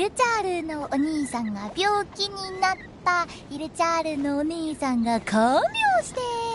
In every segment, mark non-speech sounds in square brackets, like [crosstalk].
ルチャールのお兄さんが病気になった。イルチャールのお兄さんが看病して。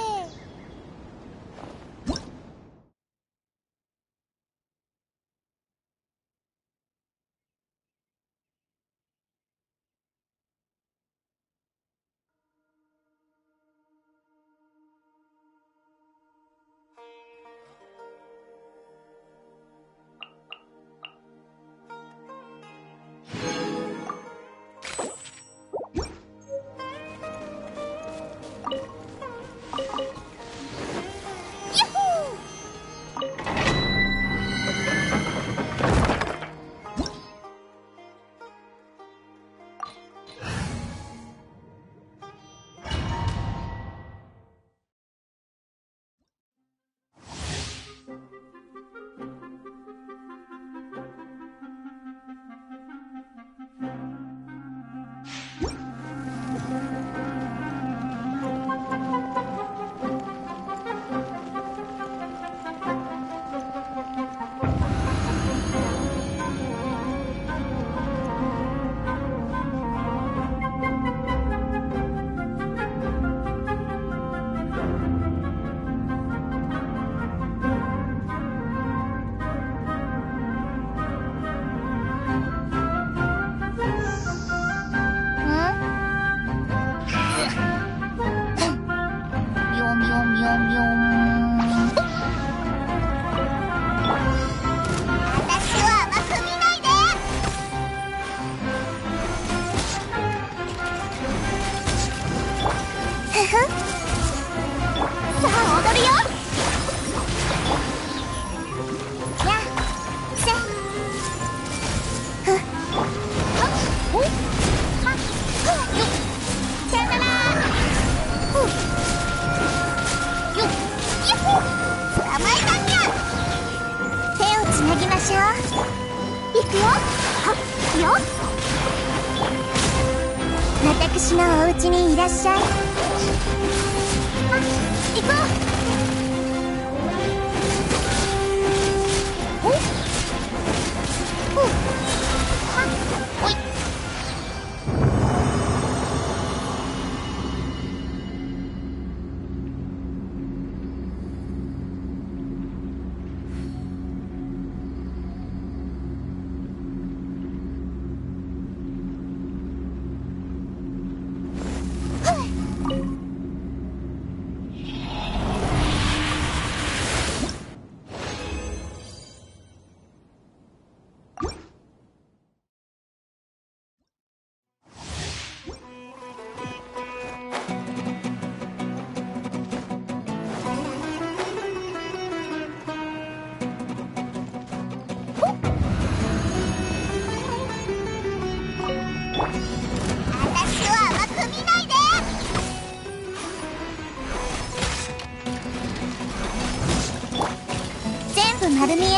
成美恵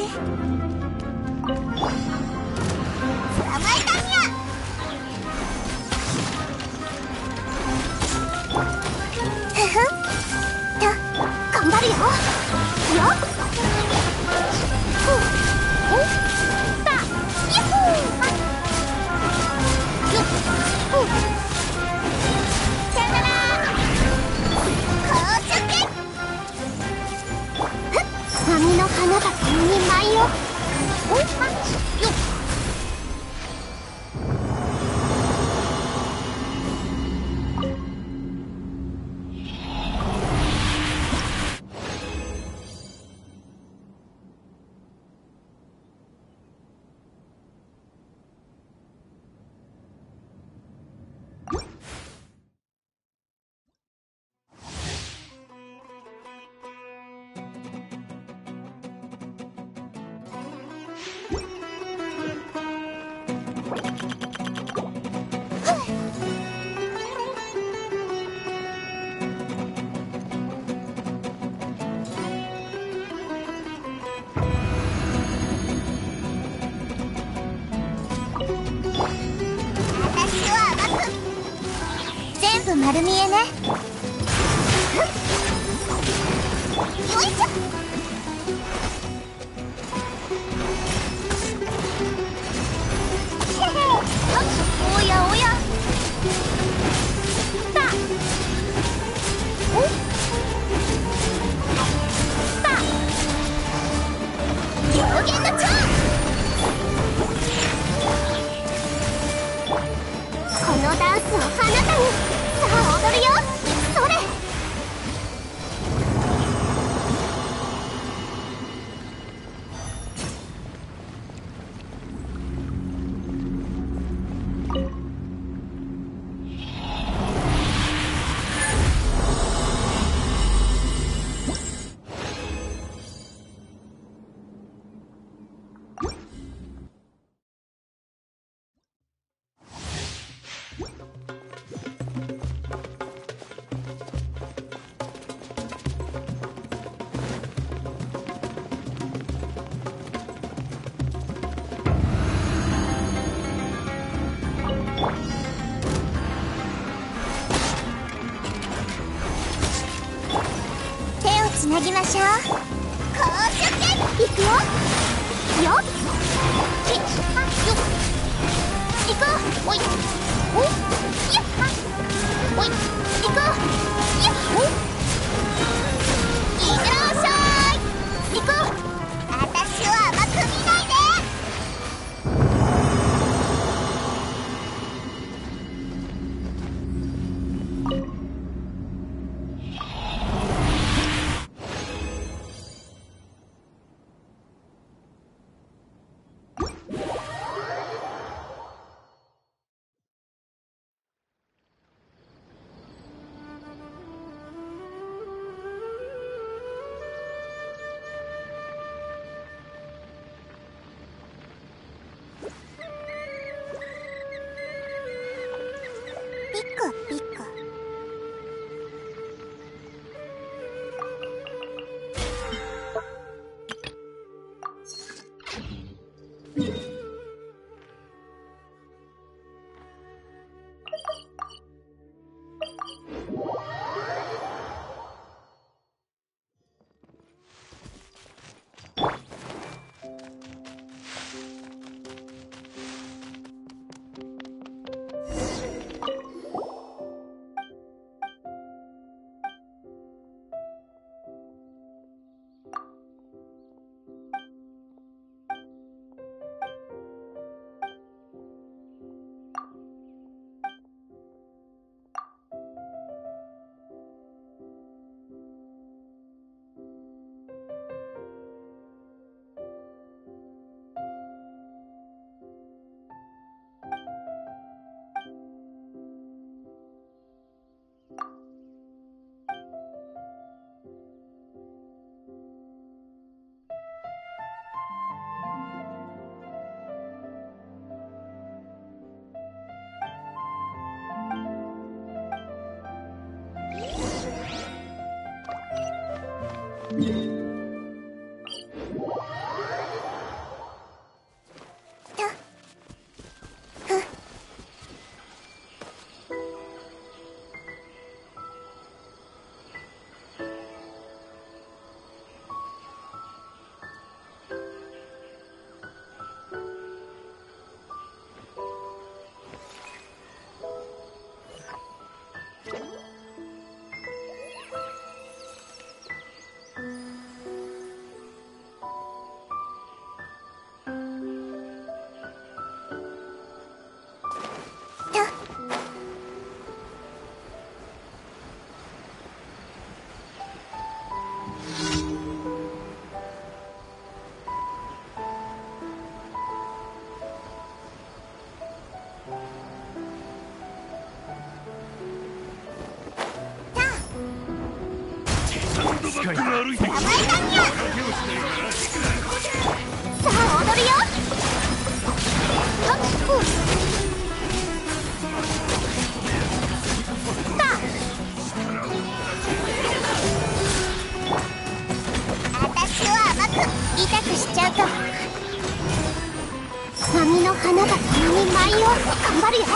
えきましょう。たにはさあ踊るよ。あ痛くしちゃうと。波の花が共にいを頑張るよ。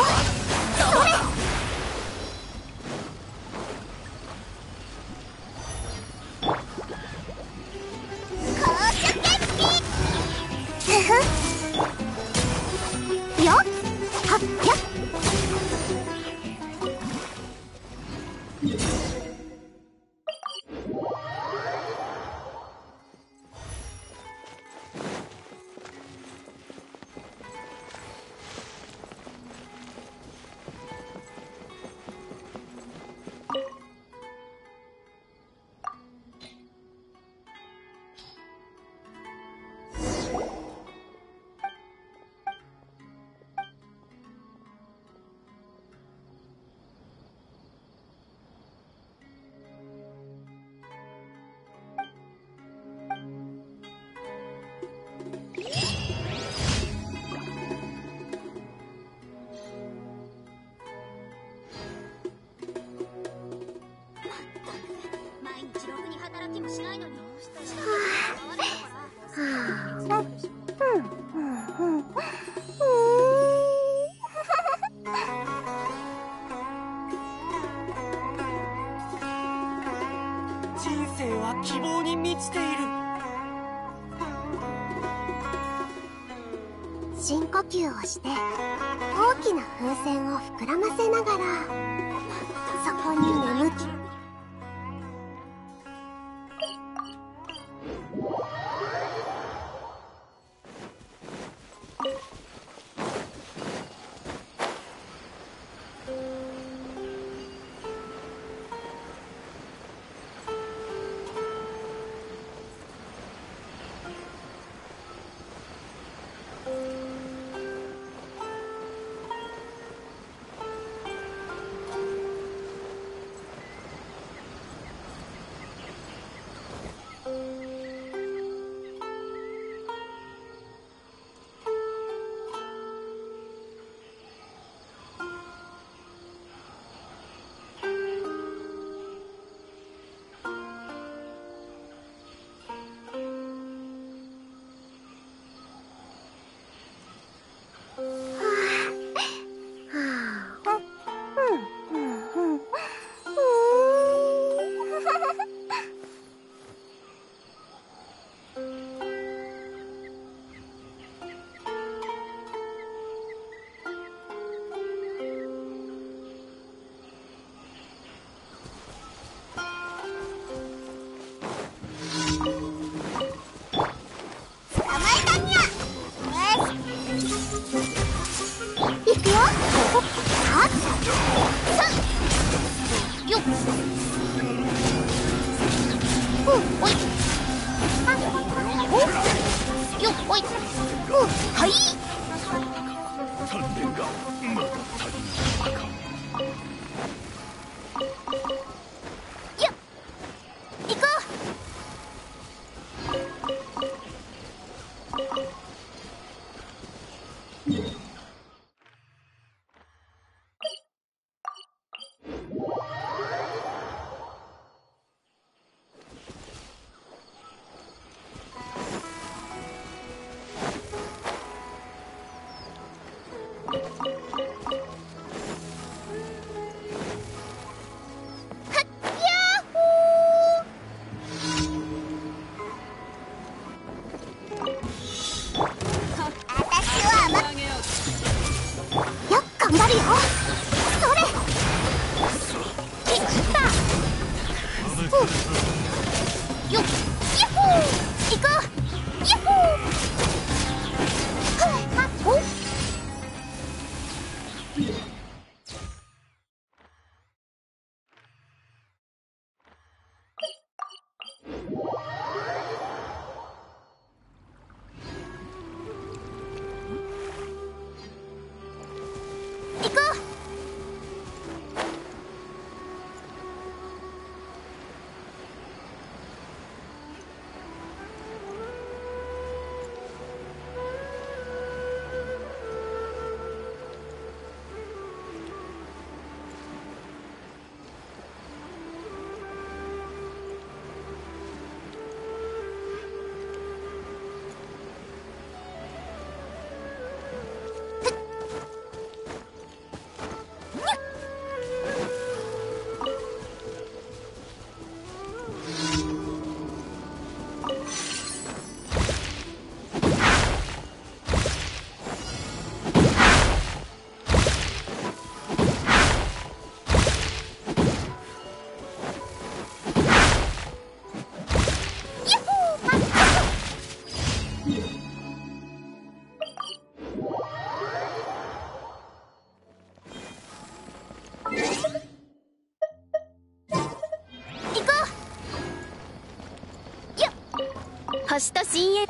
陣へ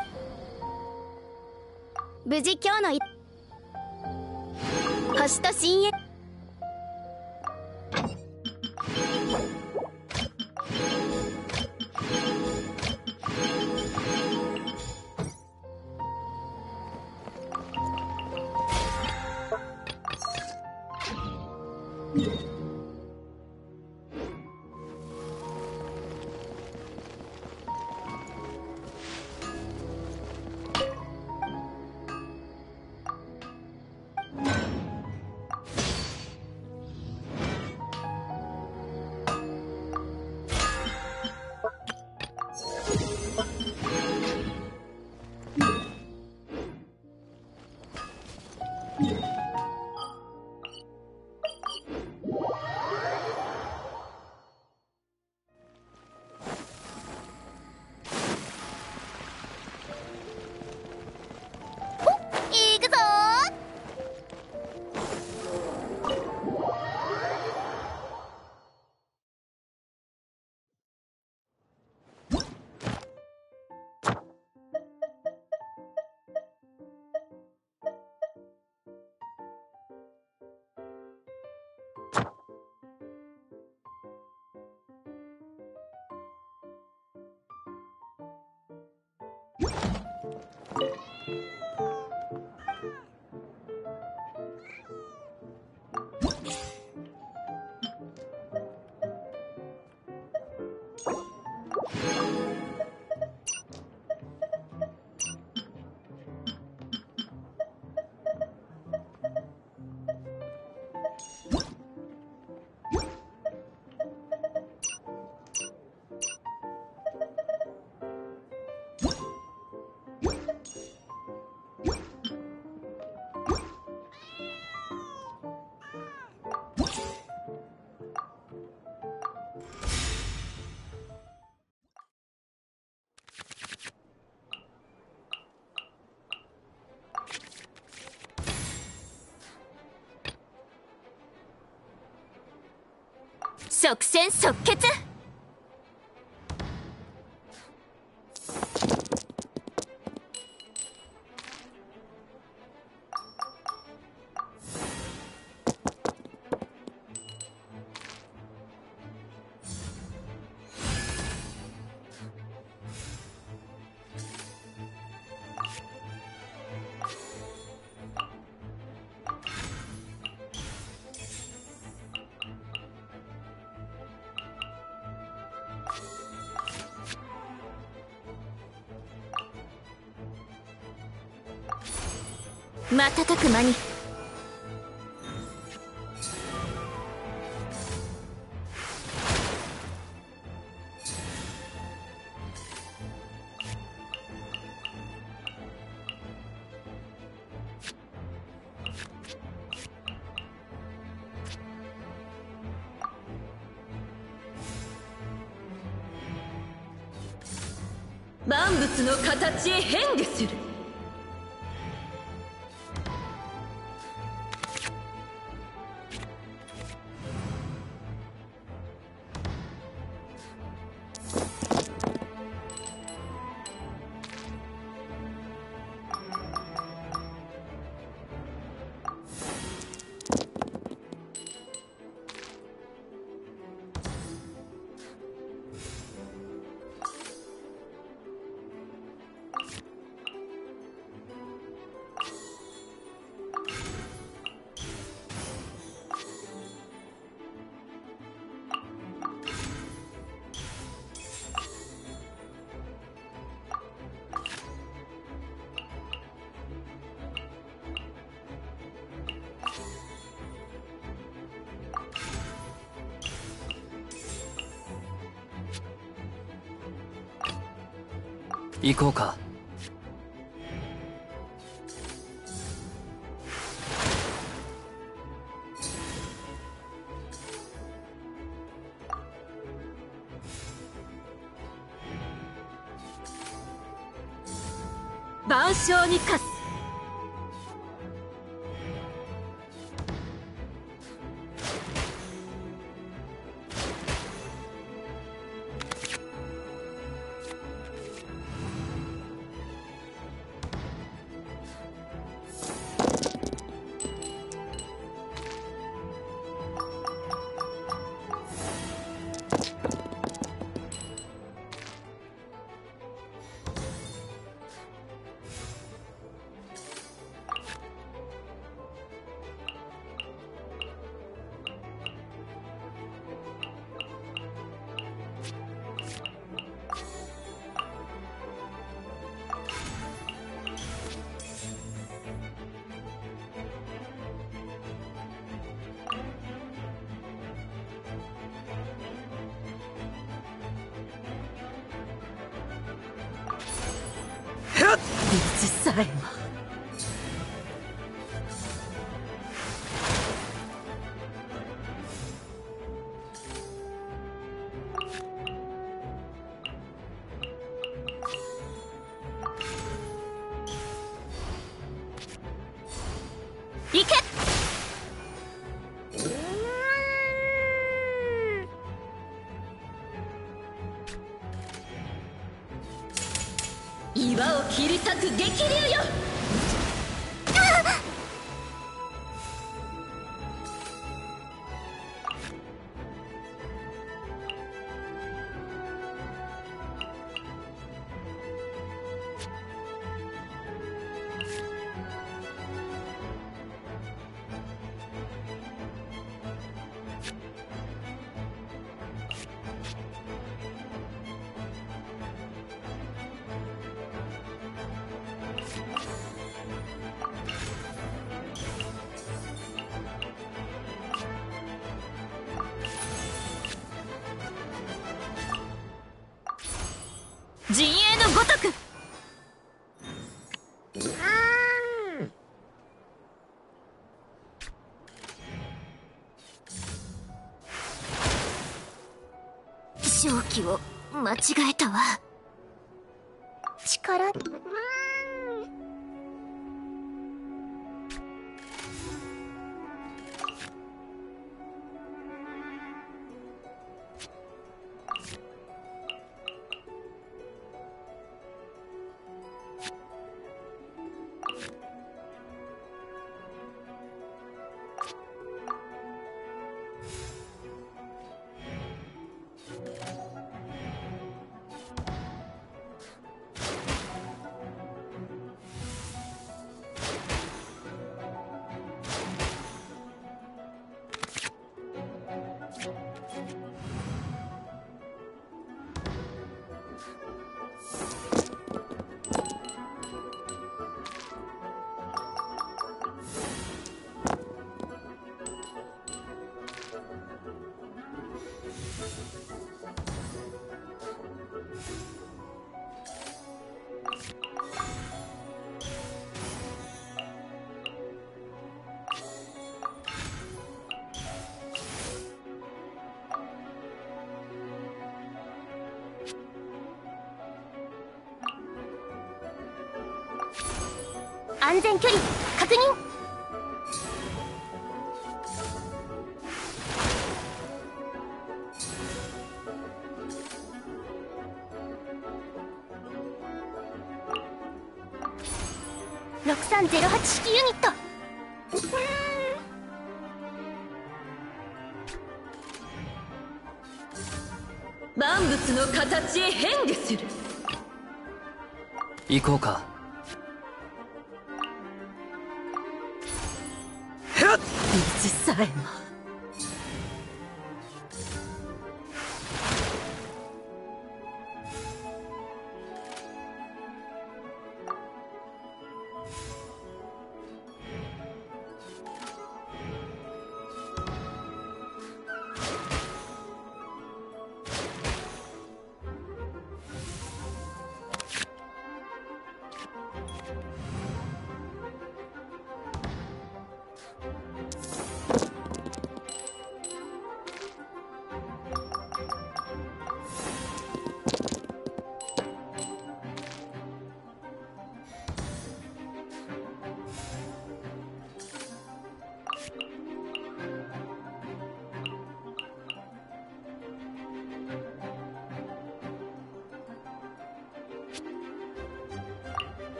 無事今日の星と深淵行くぞ即戦即決。瞬く間に。万物の形へ変化行こうか。万象に勝激流よ間違え安全距離確認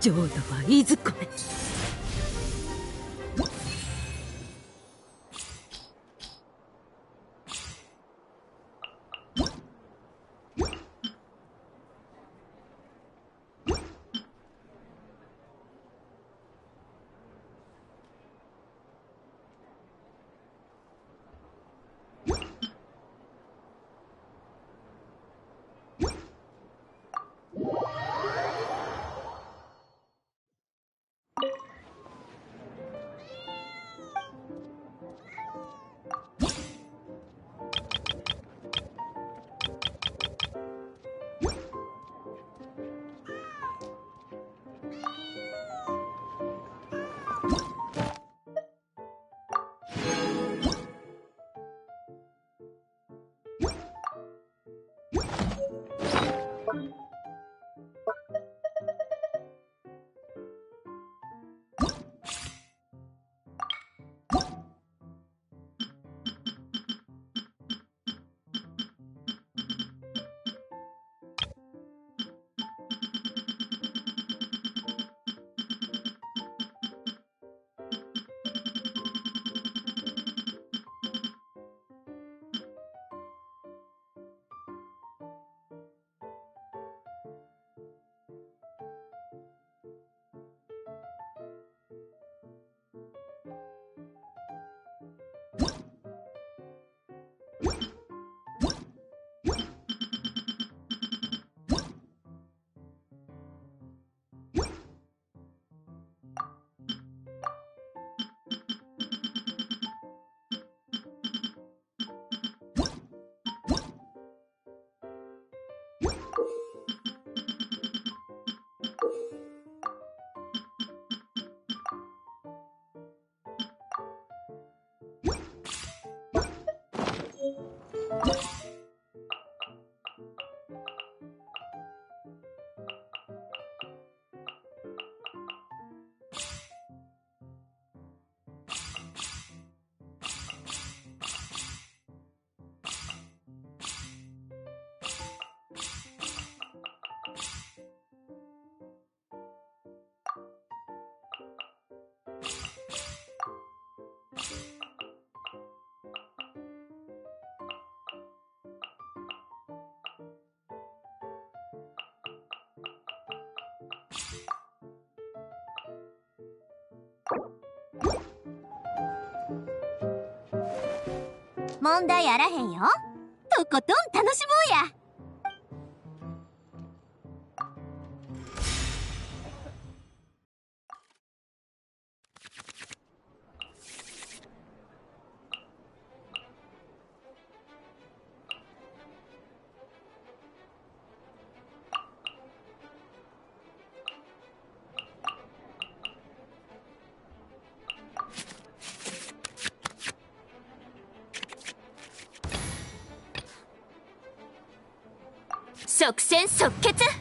浄土はいずこつ問題あらへんよ。とことん楽しもうや。即決。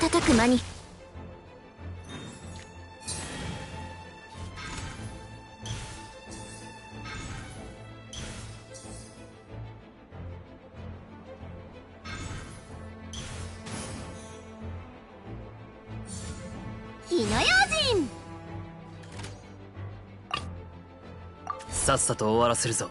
瞬く間に。火の用心。さっさと終わらせるぞ。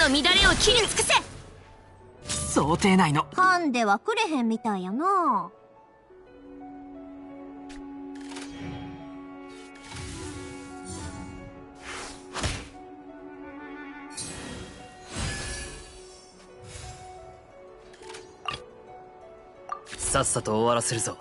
の乱れを切り尽くせ。想定内の。ハンデはくれへんみたいやな。さっさと終わらせるぞ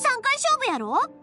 !3 回勝負やろ？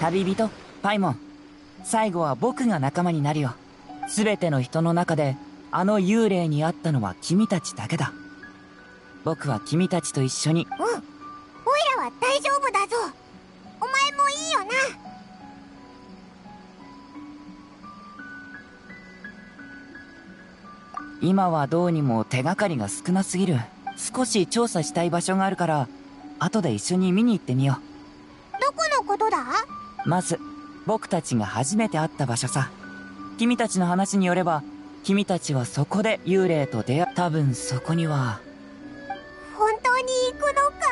旅人パイモン。最後は僕が仲間になるよ。全ての人の中であの幽霊に会ったのは君たちだけだ。僕は君たちと一緒に。うん。オイラは大丈夫だぞ。お前もいいよな。今はどうにも手がかりが少なすぎる。少し調査したい場所があるから後で一緒に見に行ってみよどこのことだ？うまず僕たちが初めて会った場所さ。君たちの話によれば君たちはそこで幽霊と出会多分そこには。本当に行くのか？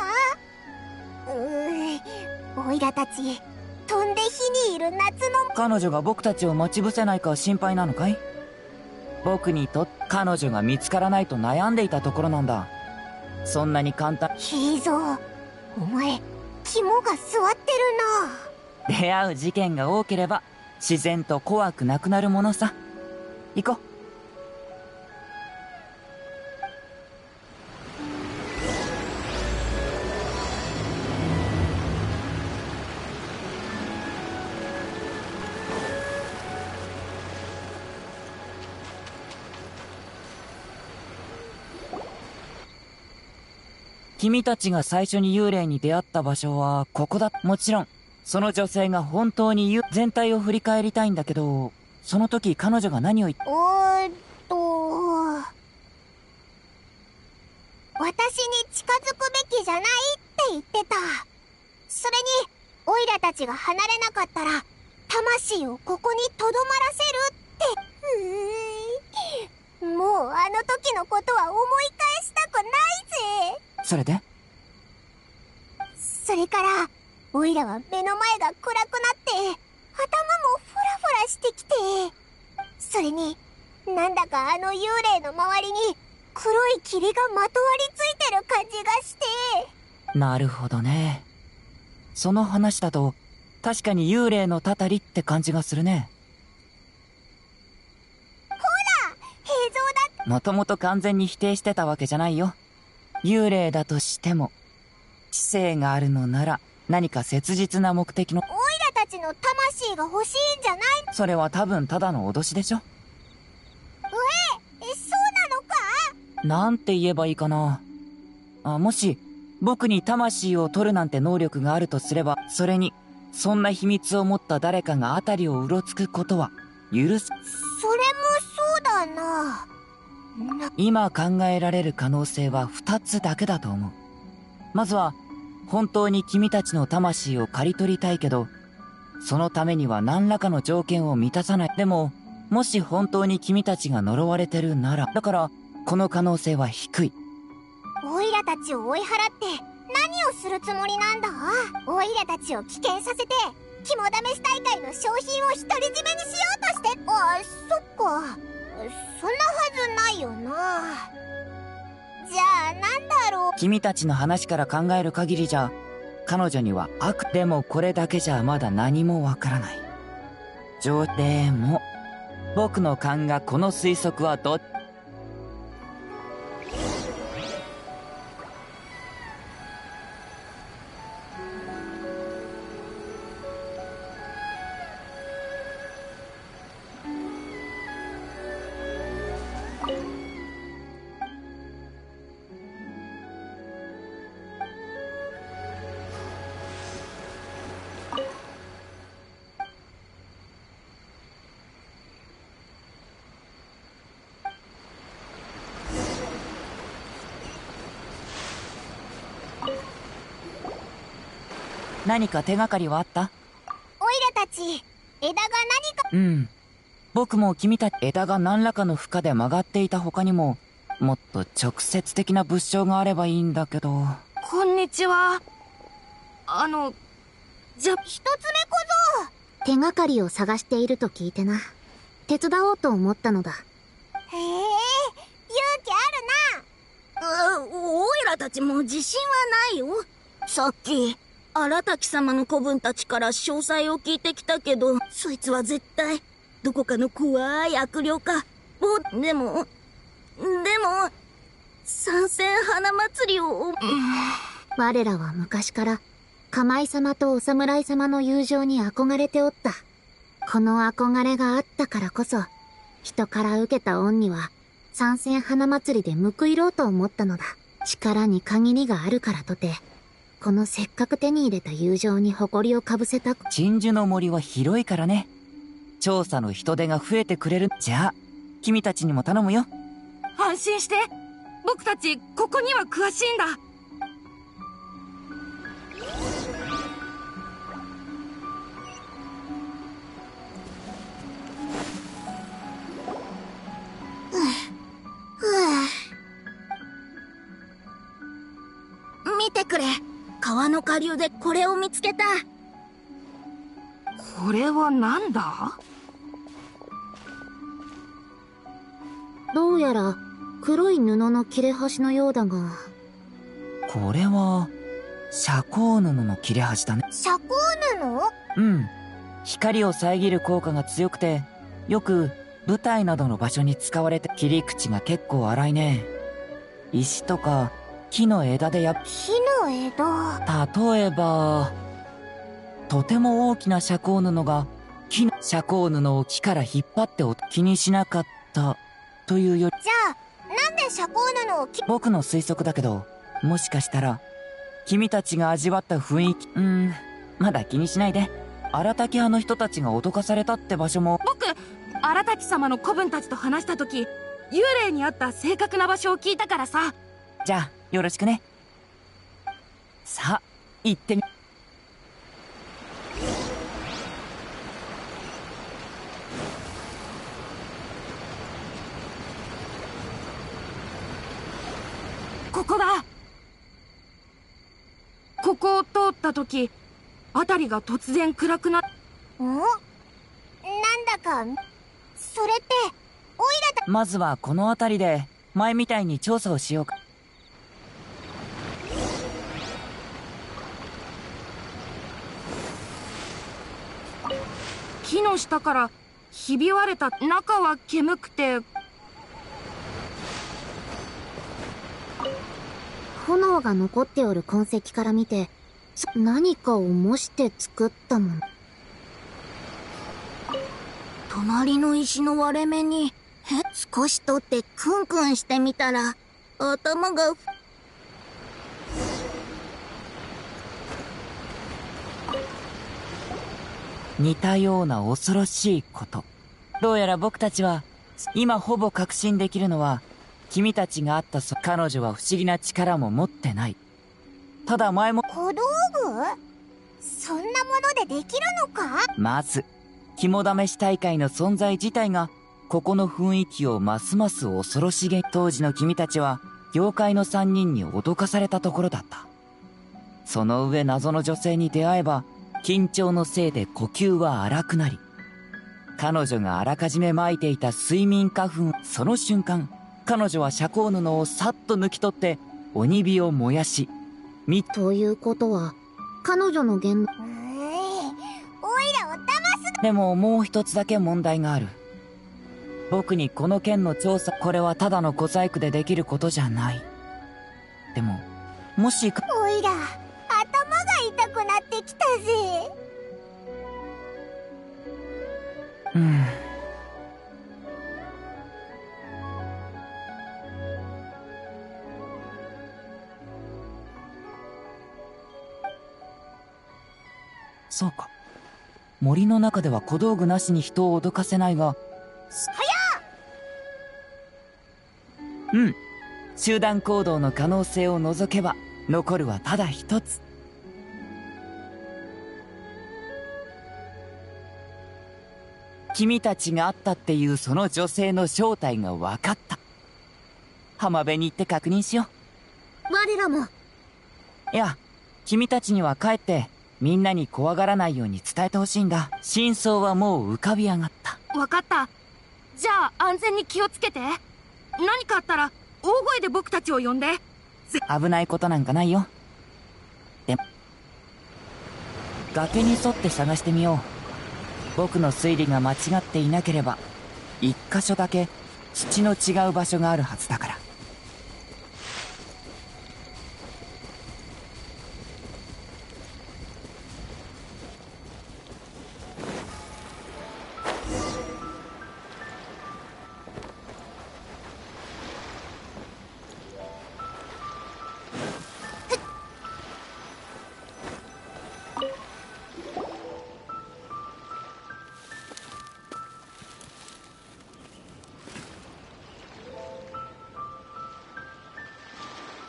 うーん。オイラたち飛んで火にいる夏の。彼女が僕たちを待ち伏せないか心配なのかい？僕にと彼女が見つからないと悩んでいたところなんだ。そんなに簡単。ヒーゾーお前肝が据わってるな出会う事件が多ければ自然と怖くなくなるものさ。行こう。君たちが最初に幽霊に出会った場所はここだ。もちろん。その女性が本当にゆ全体を振り返りたいんだけどその時彼女が何を言っおーっと私に近づくべきじゃないって言ってた。それにオイラたちが離れなかったら魂をここにとどまらせるって。うーん。もうあの時のことは思い返したくないぜ。それで？それからオイラは目の前が暗くなって頭もフラフラしてきてそれになんだかあの幽霊の周りに黒い霧がまとわりついてる感じがして。なるほどね。その話だと確かに幽霊のたたりって感じがするね。平蔵だ。もともと完全に否定してたわけじゃないよ。幽霊だとしても知性があるのなら何か切実な目的のオイラたちの魂が欲しいんじゃない？それは多分ただの脅しでしょ。えそうなのか？なんて言えばいいかな。あもし僕に魂を取るなんて能力があるとすればそれにそんな秘密を持った誰かが辺りをうろつくことは許す。それもそうだな。今考えられる可能性は2つだけだと思う。まずは本当に君たちの魂を刈り取りたいけどそのためには何らかの条件を満たさない。でももし本当に君たちが呪われてるならだからこの可能性は低い。オイラたちを追い払って何をするつもりなんだ？オイラたちを危険させて肝試し大会の商品を独り占めにしようとして。あそっか。そんなはずないよな。じゃあなんだろう？君たちの話から考える限りじゃ彼女には悪でもこれだけじゃまだ何もわからない。上でも僕の勘がこの推測はどっ何か手がかりはあった？オイラたち枝が何か？うん僕も君たち枝が何らかの負荷で曲がっていた他にももっと直接的な物証があればいいんだけどこんにちは。あの、じゃ、一つ目小僧手がかりを探していると聞いてな手伝おうと思ったのだ。へえ、勇気あるな。うおいらたちも自信はないよ。さっき、荒滝様の子分たちから詳細を聞いてきたけど、そいつは絶対、どこかの怖い悪霊か。お、でも、でも、参戦花祭りを、我らは昔から、釜井様とお侍様の友情に憧れておった。この憧れがあったからこそ、人から受けた恩には、参戦花祭りで報いろうと思ったのだ。力に限りがあるからとて、このせっかく手に入れた友情に誇りをかぶせたく、鎮守の森は広いからね。調査の人手が増えてくれる。じゃあ、君たちにも頼むよ。安心して僕たちここには詳しいんだ見てくれ。川の下流でこれを見つけた。これは何だ？どうやら、黒い布の切れ端のようだが、これは、遮光布の切れ端だね。遮光布？うん。光を遮る効果が強くて、よく舞台などの場所に使われて切り口が結構荒いね。石とか木の枝でやっ、木の枝？例えば、とても大きな遮光布が木の遮光布を木から引っ張ってお気にしなかったというより、じゃあ、なんで遮光布をき、僕の推測だけど、もしかしたら、君たちが味わった雰囲気、うーん、まだ気にしないで。荒滝派の人たちが脅かされたって場所も、僕荒滝様の子分たちと話した時幽霊にあった正確な場所を聞いたからさじゃあ、よろしくね。さあ、行ってみ、ここだここを通った時辺りが突然暗くなっん？なんだか、それって、オイラた、まずはこの辺りで、前みたいに調査をしようか。木の下からひび割れた中は煙くて炎が残っておる痕跡から見て、何かを模して作ったもの。隣の石の割れ目に、少し取ってクンクンしてみたら、頭が、似たような恐ろしいこと。どうやら僕たちは、今ほぼ確信できるのは、君たちがあったそ、彼女は不思議な力も持ってない。ただ前も、小道具？そんなものでできるのか？まず、肝試し大会の存在自体が、ここの雰囲気をますます恐ろしげ。当時の君たちは、妖怪の三人に脅かされたところだった。その上謎の女性に出会えば、緊張のせいで呼吸は荒くなり、彼女があらかじめ撒いていた睡眠花粉、その瞬間、彼女は遮光布をさっと抜き取って、鬼火を燃やし、み、ということは、彼女の言動。うーい、オイラを騙すでももう一つだけ問題がある。僕にこの件の調査、これはただの小細工でできることじゃない。でも、もしか、オイラ、頭が痛くなってきたぜ。うん。そうか。森の中では小道具なしに人を脅かせないが、うん。集団行動の可能性を除けば、残るはただ一つ。君たちが会ったっていうその女性の正体が分かった。浜辺に行って確認しよ我らも、う。いや、君たちには帰って、みんなに怖がらないように伝えてほしいんだ。真相はもう浮かび上がった。わかったじゃあ安全に気をつけて何かあったら大声で僕たちを呼んで危ないことなんかないよ。でも、崖に沿って探してみよう。僕の推理が間違っていなければ、一箇所だけ土の違う場所があるはずだから。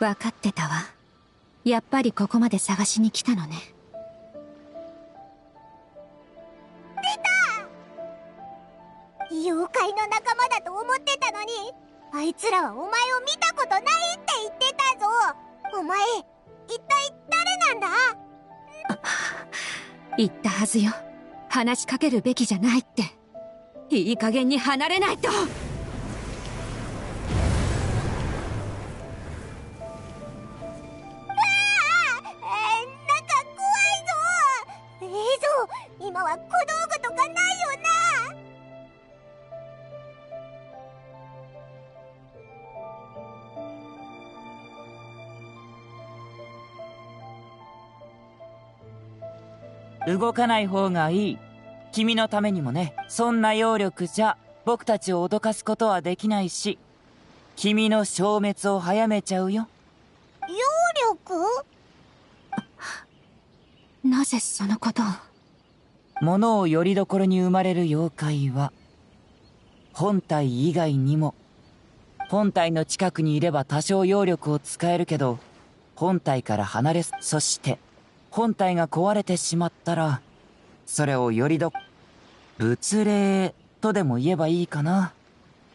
分かってたわ。やっぱりここまで探しに来たのね。妖怪の仲間だと思ってたのにあいつらはお前を見たことないって言ってたぞ。お前一体誰なんだ？言ったはずよ。話しかけるべきじゃないって。いい加減に離れないと動かない方がいい。君のためにもね。そんな揚力じゃ、僕たちを脅かすことはできないし、君の消滅を早めちゃうよ。揚力？なぜそのことを？物をよりどころに生まれる妖怪は、本体以外にも、本体の近くにいれば多少揚力を使えるけど、本体から離れ、そして、本体が壊れてしまったら、それをよりど、物霊とでも言えばいいかな？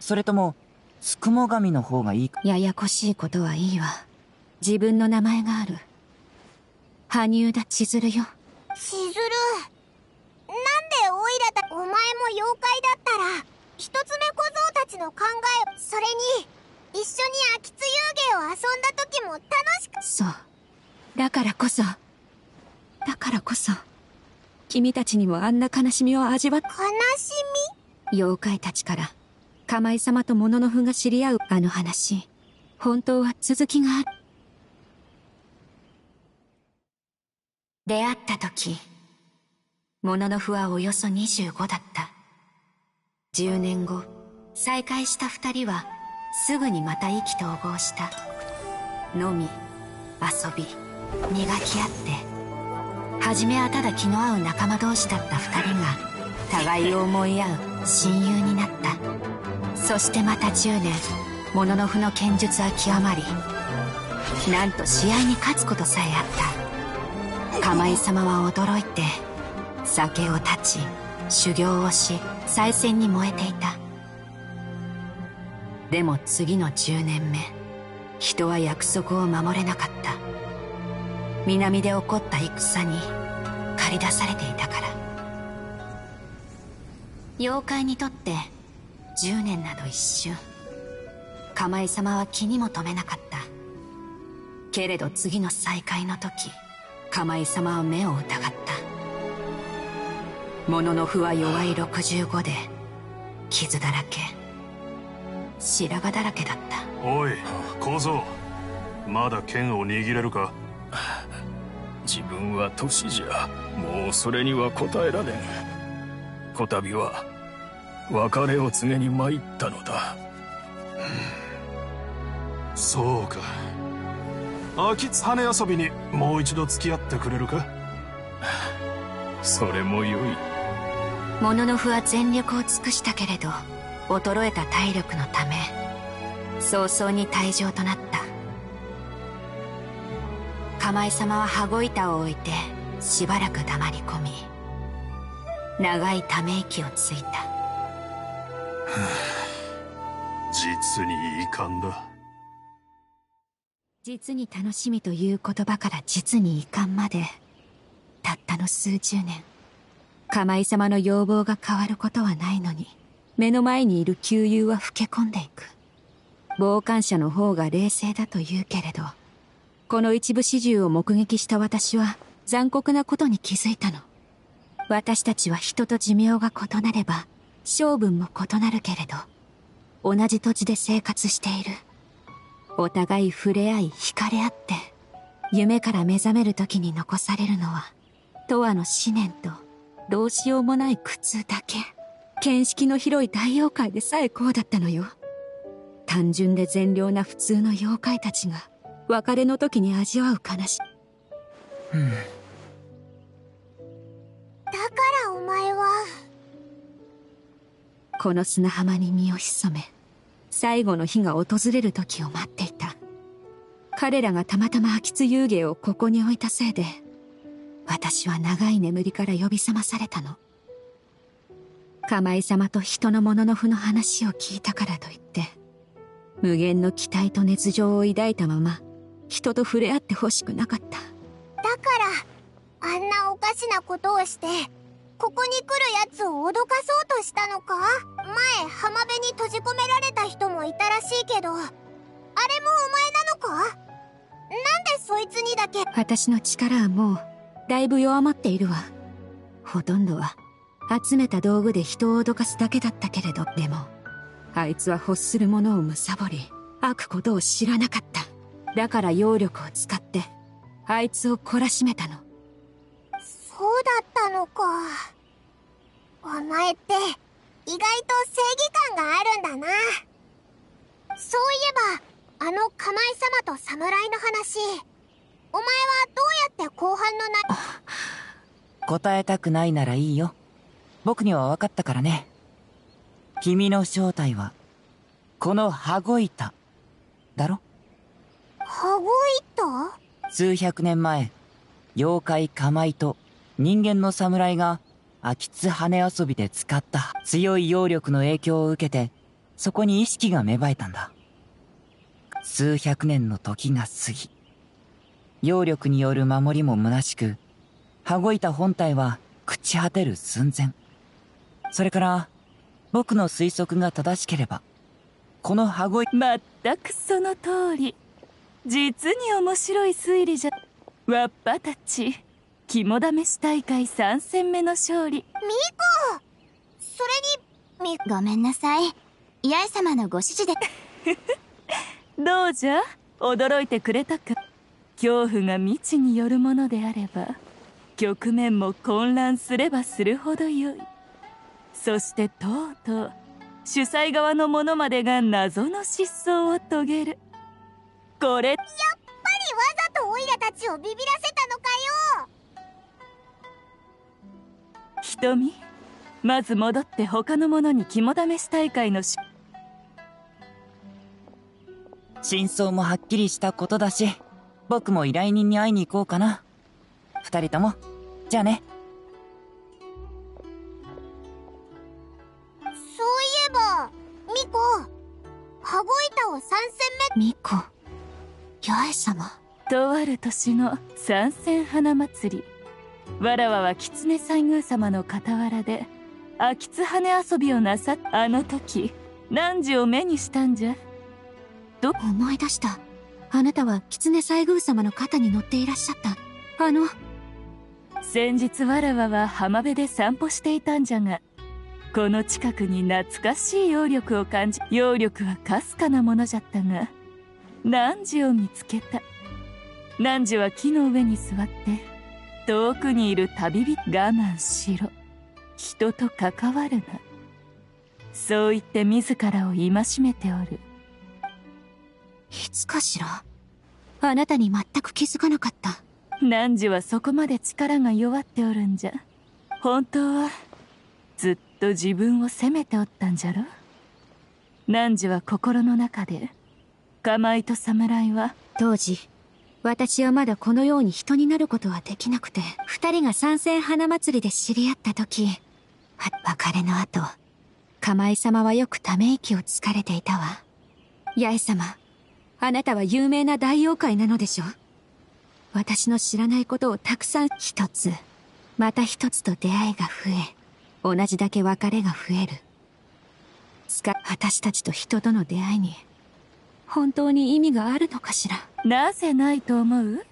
それとも、つくも神の方がいいか？ややこしいことはいいわ。自分の名前がある。羽生田千鶴よ。しずるなんでオイラたお前も妖怪だったら？一つ目小僧たちの考えをそれに一緒に秋津遊芸を遊んだ時も楽しくそう。だからこそだからこそ君たちにもあんな悲しみを味わっ悲し妖怪たちから釜井様と物の符が知り合うあの話本当は続きがある。出会った時物の符はおよそ25だった。10年後再会した二人はすぐにまた意気投合した。飲み遊び磨き合って初めはただ気の合う仲間同士だった二人が互いを思い合う親友になった。そしてまた10年物の符の剣術は極まりなんと試合に勝つことさえあった。釜井様は驚いて酒を断ち修行をし再戦に燃えていた。でも次の10年目人は約束を守れなかった。南で起こった戦に駆り出されていたから。妖怪にとって10年など一瞬。釜井様は気にも留めなかった。けれど次の再会の時釜井様は目を疑った。物の符は弱い65で傷だらけ。白髪だらけだった。おい小僧。まだ剣を握れるか？自分は年じゃもうそれには応えられん。こたびは別れを告げに参ったのだ。そうか。秋津羽遊びにもう一度付き合ってくれるか？それもよい。物の符は全力を尽くしたけれど衰えた体力のため早々に退場となった釜井様は羽子板を置いてしばらく黙り込み長いため息をついた。実に遺憾だ。実に楽しみという言葉から実に遺憾までたったの数十年。釜井様の要望が変わることはないのに目の前にいる旧友は老け込んでいく。傍観者の方が冷静だと言うけれど、この一部始終を目撃した私は残酷なことに気づいたの。私たちは人と寿命が異なれば、性分も異なるけれど、同じ土地で生活している。お互い触れ合い惹かれ合って、夢から目覚める時に残されるのは、永遠の思念と、どうしようもない苦痛だけ。見識の広い大妖怪でさえこうだったのよ。単純で善良な普通の妖怪たちが、別れの時に味わう悲し。うん。だからお前は、この砂浜に身を潜め、最後の日が訪れる時を待っていた。彼らがたまたま秋津遊芸をここに置いたせいで、私は長い眠りから呼び覚まされたの。釜井様と人のもののふの話を聞いたからといって、無限の期待と熱情を抱いたまま、人と触れ合ってほしくなかった。だから、あんなおかしなことをして、ここに来る奴を脅かそうとしたのか？前、浜辺に閉じ込められた人もいたらしいけど、あれもお前なのか？なんでそいつにだけ、私の力はもう、だいぶ弱まっているわ。ほとんどは、集めた道具で人を脅かすだけだったけれど、でも、あいつは欲するものを貪り、悪ことを知らなかった。だから揚力を使って、あいつを懲らしめたの。そうだったのか。お前って、意外と正義感があるんだな。そういえば、あの釜井様と侍の話、お前はどうやって後半のな、答えたくないならいいよ。僕には分かったからね。君の正体は、この羽子板、だろ？羽子板？数百年前、妖怪カマイと人間の侍が秋津羽遊びで使った強い揚力の影響を受けて、そこに意識が芽生えたんだ。数百年の時が過ぎ、揚力による守りも虚しく、羽子板本体は朽ち果てる寸前。それから、僕の推測が正しければ、この羽子板、まったくその通り実に面白い推理じゃ。わっぱたち肝試し大会3戦目の勝利。ミコそれに、み、ごめんなさい。八重様のご指示で。[laughs] どうじゃ？驚いてくれたか？恐怖が未知によるものであれば局面も混乱すればするほどよい。そしてとうとう主催側の者までが謎の失踪を遂げるこれ。やっぱりわざとオイラたちをビビらせたのかよ。瞳。まず戻って他の者に肝試し大会のし真相もはっきりしたことだし、僕も依頼人に会いに行こうかな。二人とも、じゃあね。そういえば、ミコ、羽子板を三戦ミコ、八重様。とある年の三千花祭りわらわは狐西宮様の傍らで秋津羽遊びをなさっあの時汝を目にしたんじゃ？思い出した。あなたは狐西宮様の肩に乗っていらっしゃった。あの、先日わらわは浜辺で散歩していたんじゃがこの近くに懐かしい揚力を感じ揚力はかすかなものじゃったが汝を見つけた？汝は木の上に座って遠くにいる旅人我慢しろ。人と関わるな。そう言って自らを戒めておる。いつかしら？あなたに全く気づかなかった。汝はそこまで力が弱っておるんじゃ。本当はずっと自分を責めておったんじゃろ。汝は心の中で釜井と侍は当時、私はまだこのように人になることはできなくて、二人が参戦花祭りで知り合った時、別れの後、釜井様はよくため息をつかれていたわ。八重様、あなたは有名な大妖怪なのでしょ？私の知らないことをたくさん一つ、また一つと出会いが増え、同じだけ別れが増える。私たちと人との出会いに本当に意味があるのかしら？なぜないと思う？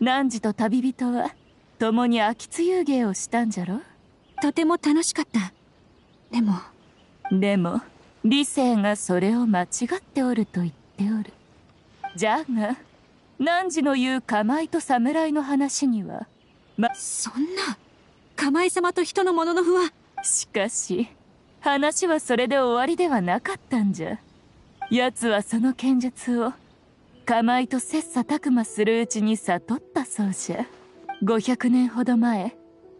汝と旅人は共に秋津遊芸をしたんじゃろ？とても楽しかった。でもでも理性がそれを間違っておると言っておる。じゃが汝の言う構いと侍の話にはまそんな構い様と人のもののふは。しかし話はそれで終わりではなかったんじゃ奴はその剣術を構いと切磋琢磨するうちに悟ったそうじゃ。500年ほど前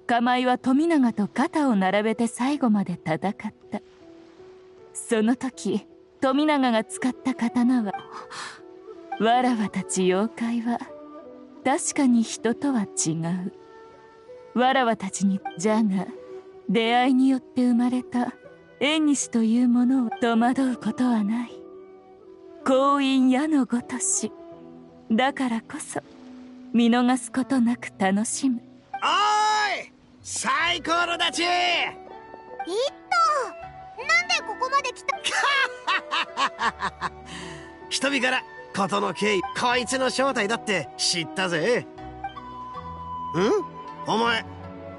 構いは富永と肩を並べて最後まで戦った。その時富永が使った刀はわらわたち妖怪は確かに人とは違う。わらわたちにじゃが出会いによって生まれた縁西というものを戸惑うことはない。婚姻矢のごとしだからこそ見逃すことなく楽しむ。おーいサイコロたち!いったなんでここまで来た? [laughs] 人々から事の経緯こいつの正体だって知ったぜ。ん？お前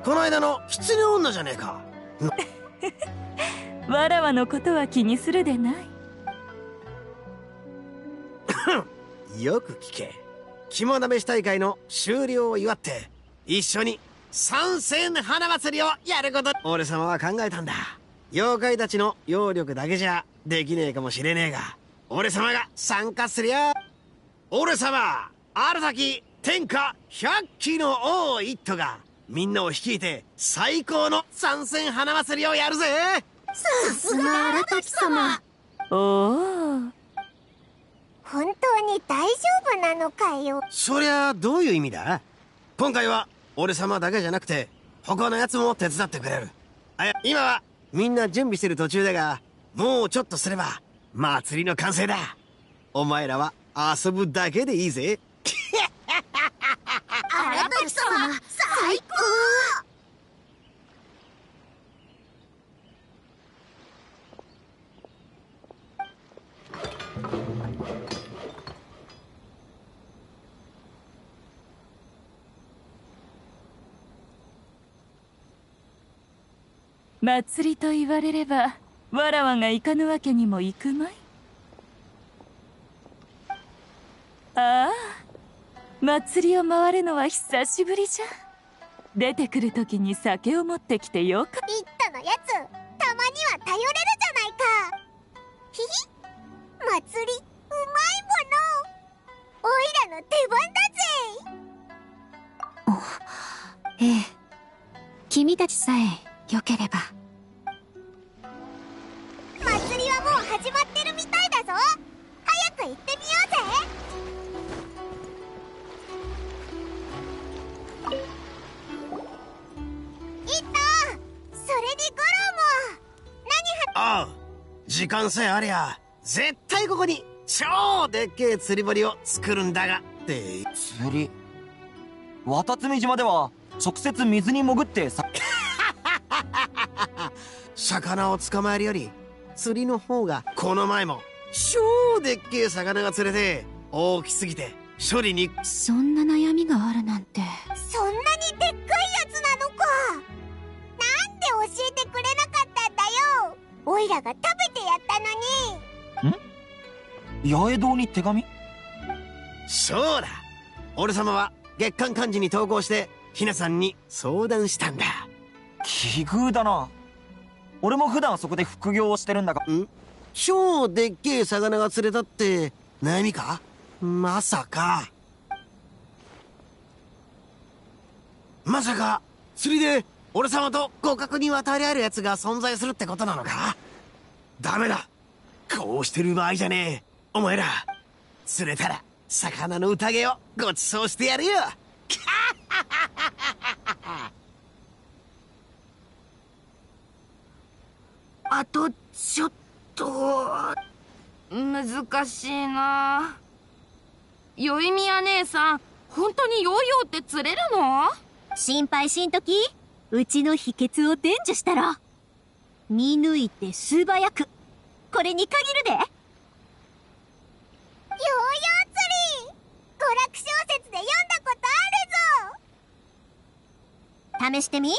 この間の狐女じゃねえか。[laughs] わらわのことは気にするでないよく聞け。肝試し大会の終了を祝って一緒に参戦花祭りをやること。俺様は考えたんだ。妖怪たちの揚力だけじゃできねえかもしれねえが。俺様が参加すりゃ。俺様ある時天下百鬼の王一途がみんなを率いて最高の参戦花祭りをやるぜ。さすが荒滝様。おお本当に大丈夫なのかよ。そりゃどういう意味だ？今回は俺様だけじゃなくて他のやつも手伝ってくれる。あや今はみんな準備してる途中だがもうちょっとすれば祭りの完成だ。お前らは遊ぶだけでいいぜ。荒滝様最高祭りと言われればわらわが行かぬわけにもいくまい？ああ祭りを回るのは久しぶりじゃ。出てくる時に酒を持ってきてよかイットのやつたまには頼れるじゃないか。ひひ祭りうまいもの。おいらの出番だぜ。ええ。君たちさえよければ。祭りはもう始まってるみたいだぞ。早く行ってみようぜ。いったそれにゴロも。何はおう時間さえありゃ絶対ここに超でっけえ釣り堀を作るんだがって。釣り？渡積島では直接水に潜ってさ [laughs] [laughs] 魚を捕まえるより釣りの方がこの前も超でっけえ魚が釣れて大きすぎて処理に。そんな悩みがあるなんて。そんなにでっかいやつなのか。なんで教えてくれなかったんだよ。おいらが食べてやったのに。八重堂に手紙？そうだ。俺様は月刊漢字に投稿してひなさんに相談したんだ奇遇だな。俺も普段そこで副業をしてるんだが。ん？超でっけえ魚が釣れたって悩みか？まさか。まさか釣りで俺様と互角に渡り合える奴が存在するってことなのか？ダメだ。こうしてる場合じゃねえ。お前ら釣れたら魚の宴をごちそうしてやるよ。[laughs] あとちょっと難しいな。宵宮姉さん本当にヨーヨーって釣れるの？心配しんときうちの秘訣を伝授したら見抜いて素早くこれに限るで。ヨーヨー釣り。娯楽小説で読んだことあるぞ。試してみ。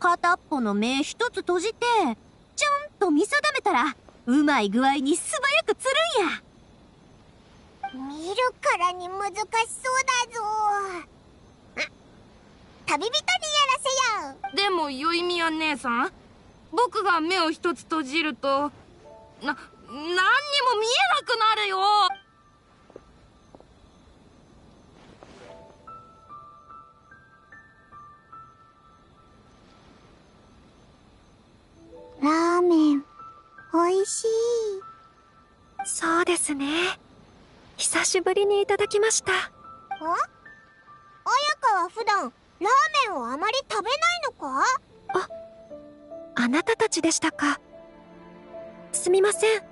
片っぽの目一つ閉じてちょんと見定めたらうまい具合に素早く釣るんや。見るからに難しそうだぞ。旅人にやらせやでもよいみや姉さん僕が目を一つ閉じるとな何にも見えなくなるよ美味しい。そうですね。久しぶりにいただきました。あ綾香は普段ラーメンをあまり食べないのか？ああなたたちでしたか。すみません。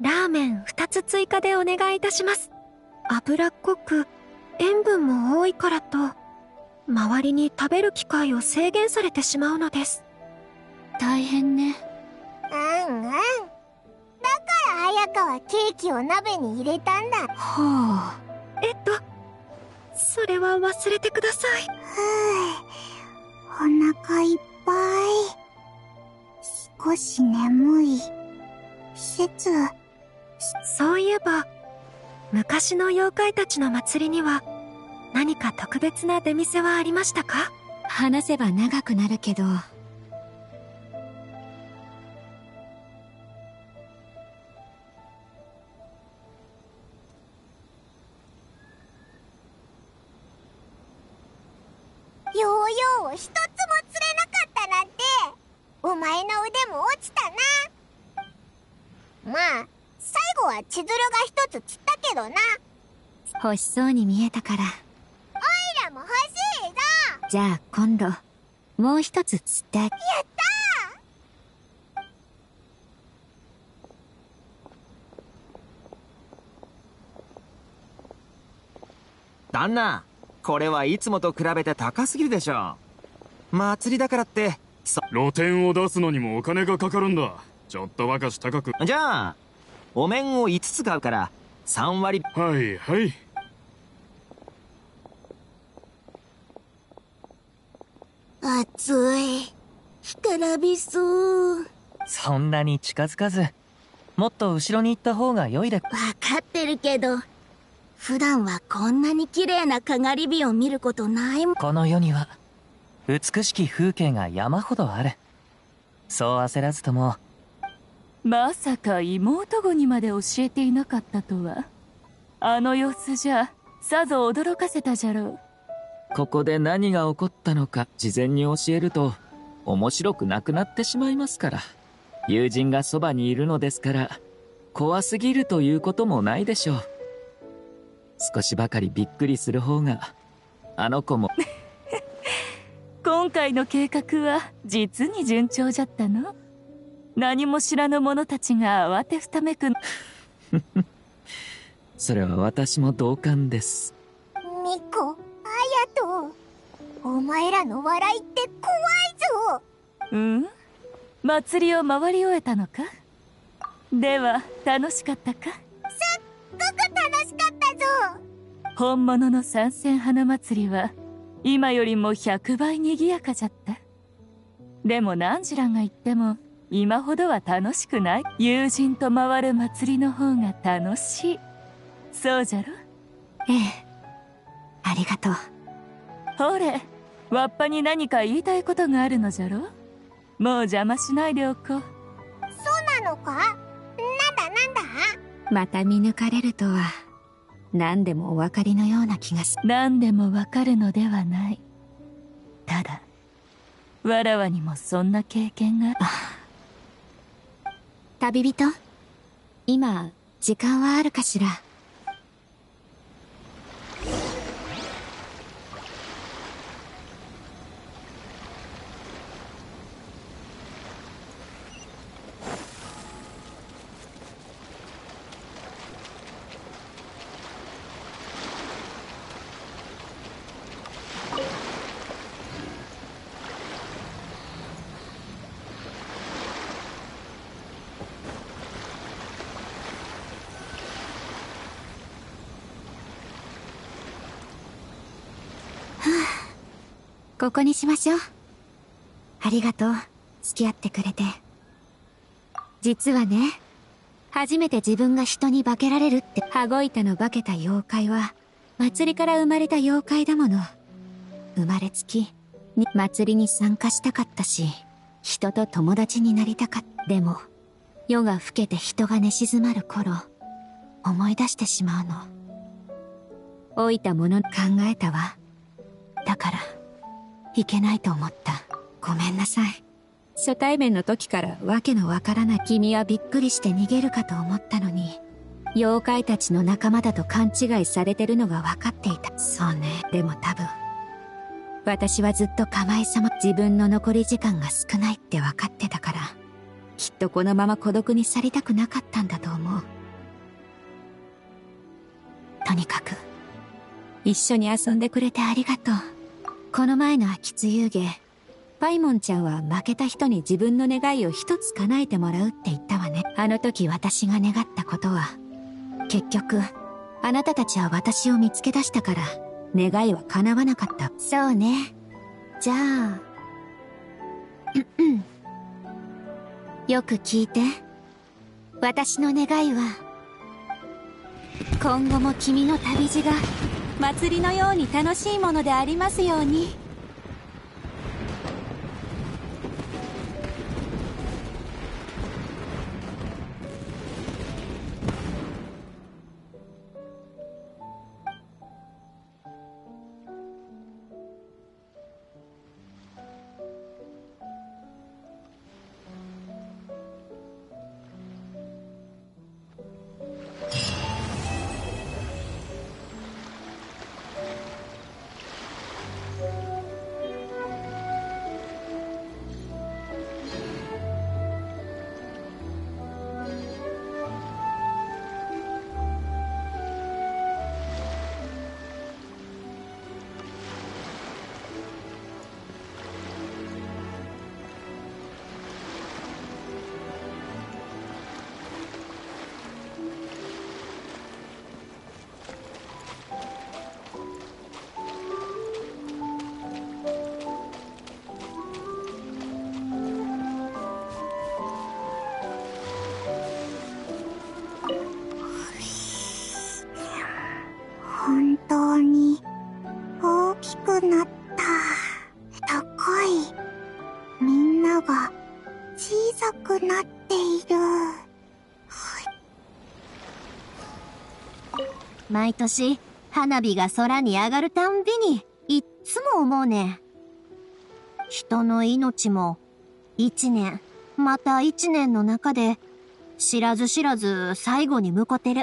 ラーメン2つ追加でお願いいたします。脂っこく塩分も多いからと周りに食べる機会を制限されてしまうのです。大変ねうんうん。だから綾香はケーキを鍋に入れたんだ。ほうえっとそれは忘れてください。ふうお腹いっぱい。少し眠い。施設。そういえば昔の妖怪たちの祭りには何か特別な出店はありましたか？話せば長くなるけど千鶴が一つ釣ったけどな。欲しそうに見えたから。オイラも欲しいぞ。じゃあ今度もう一つ釣ってやった旦那これはいつもと比べて高すぎるでしょ祭りだからってそ露店を出すのにもお金がかかるんだ。ちょっとばかし高く。じゃあお面を5つ買うから3割。はいはい。暑い。干からびそう。そんなに近づかずもっと後ろに行った方が良いで。わかってるけど普段はこんなに綺麗なかがり火を見ることないもん。この世には美しき風景が山ほどある。そう焦らずともまさか妹子にまで教えていなかったとは。あの様子じゃさぞ驚かせたじゃろう。ここで何が起こったのか事前に教えると面白くなくなってしまいますから。友人がそばにいるのですから怖すぎるということもないでしょう。少しばかりびっくりする方があの子も。[laughs] 今回の計画は実に順調じゃったの何も知らぬ者たちが慌てふためく。[laughs] それは私も同感です。ミコアヤト。お前らの笑いって怖いぞ。うん？祭りを回り終えたのか？では楽しかったか？すっごく楽しかったぞ。本物の三線花祭りは今よりも100倍賑やかじゃった。でも何時らが言っても今ほどは楽しくない友人と回る祭りの方が楽しい。そうじゃろ？ええ。ありがとう。ほれわっぱに何か言いたいことがあるのじゃろ？もう邪魔しないでおこう。そうなのか？なんだなんだ？また見抜かれるとは何でもお分かりのような気がする。何でもわかるのではない。ただわらわにもそんな経験が旅人？今時間はあるかしら？ここにしましょう。ありがとう。付き合ってくれて。実はね、初めて自分が人に化けられるって、羽子板の化けた妖怪は、祭りから生まれた妖怪だもの。生まれつき、に祭りに参加したかったし、人と友達になりたかった。でも、夜が更けて人が寝静まる頃、思い出してしまうの。老いたもの考えたわ。だから、いけないと思った。ごめんなさい。初対面の時からわけのわからない君はびっくりして逃げるかと思ったのに、妖怪たちの仲間だと勘違いされてるのが分かっていた。そうね。でも多分、私はずっと構え様、自分の残り時間が少ないって分かってたから、きっとこのまま孤独に去りたくなかったんだと思う。とにかく、一緒に遊んでくれてありがとう。この前の秋津遊芸、パイモンちゃんは負けた人に自分の願いを一つ叶えてもらうって言ったわね。あの時私が願ったことは、結局、あなたたちは私を見つけ出したから、願いは叶わなかった。そうね。じゃあ、よく聞いて。私の願いは、今後も君の旅路が祭りのように楽しいものでありますように。年、花火が空に上がるたんびに、いっつも思うね人の命も、一年、また一年の中で、知らず知らず最後に向こてる。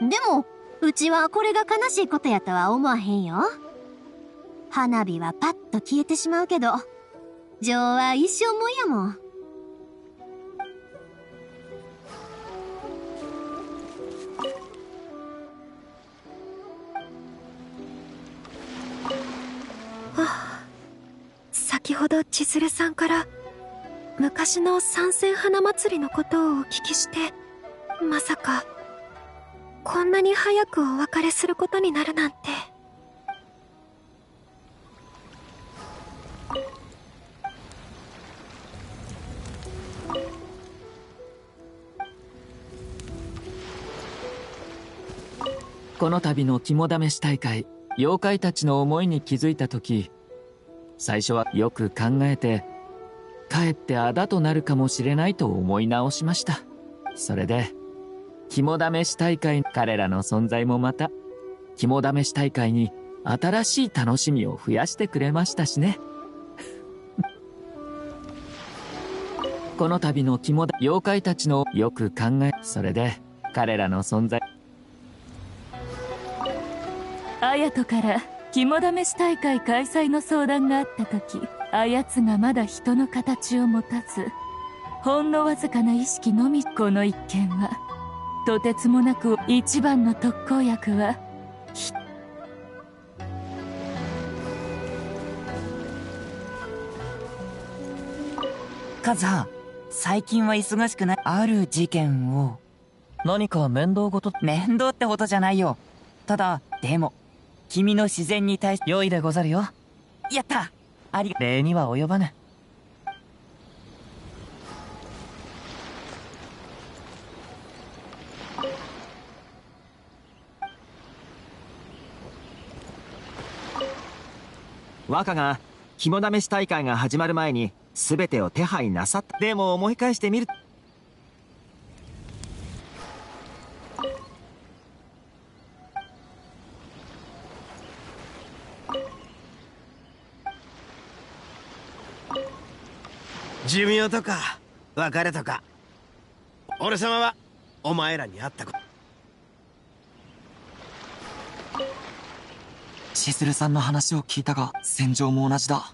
でも、うちはこれが悲しいことやとは思わへんよ。花火はパッと消えてしまうけど、情は一生もんやもん。ほど千鶴さんから昔の三線花祭りのことをお聞きしてまさかこんなに早くお別れすることになるなんて。この度の肝試し大会妖怪たちの思いに気づいた時最初はよく考えて、かえってあだとなるかもしれないと思い直しました。それで、肝試し大会、彼らの存在もまた、肝試し大会に新しい楽しみを増やしてくれましたしね。[laughs] この度の肝だ、妖怪たちのよく考え、それで、彼らの存在。綾人から肝試し大会開催の相談があった時あやつがまだ人の形を持たずほんのわずかな意識のみこの一件はとてつもなく一番の特効薬はカズハ最近は忙しくない。ある事件を。何か面倒ごと面倒ってほどじゃないよ。ただでも君の自然に対し良いでござるよ。やった！ありが礼には及ばぬ。若が肝試し大会が始まる前に全てを手配なさった。でも思い返してみる。寿命とか別れとか。俺様はお前らに会ったこと。しずるさんの話を聞いたが戦場も同じだ。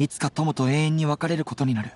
いつか友と永遠に別れることになる。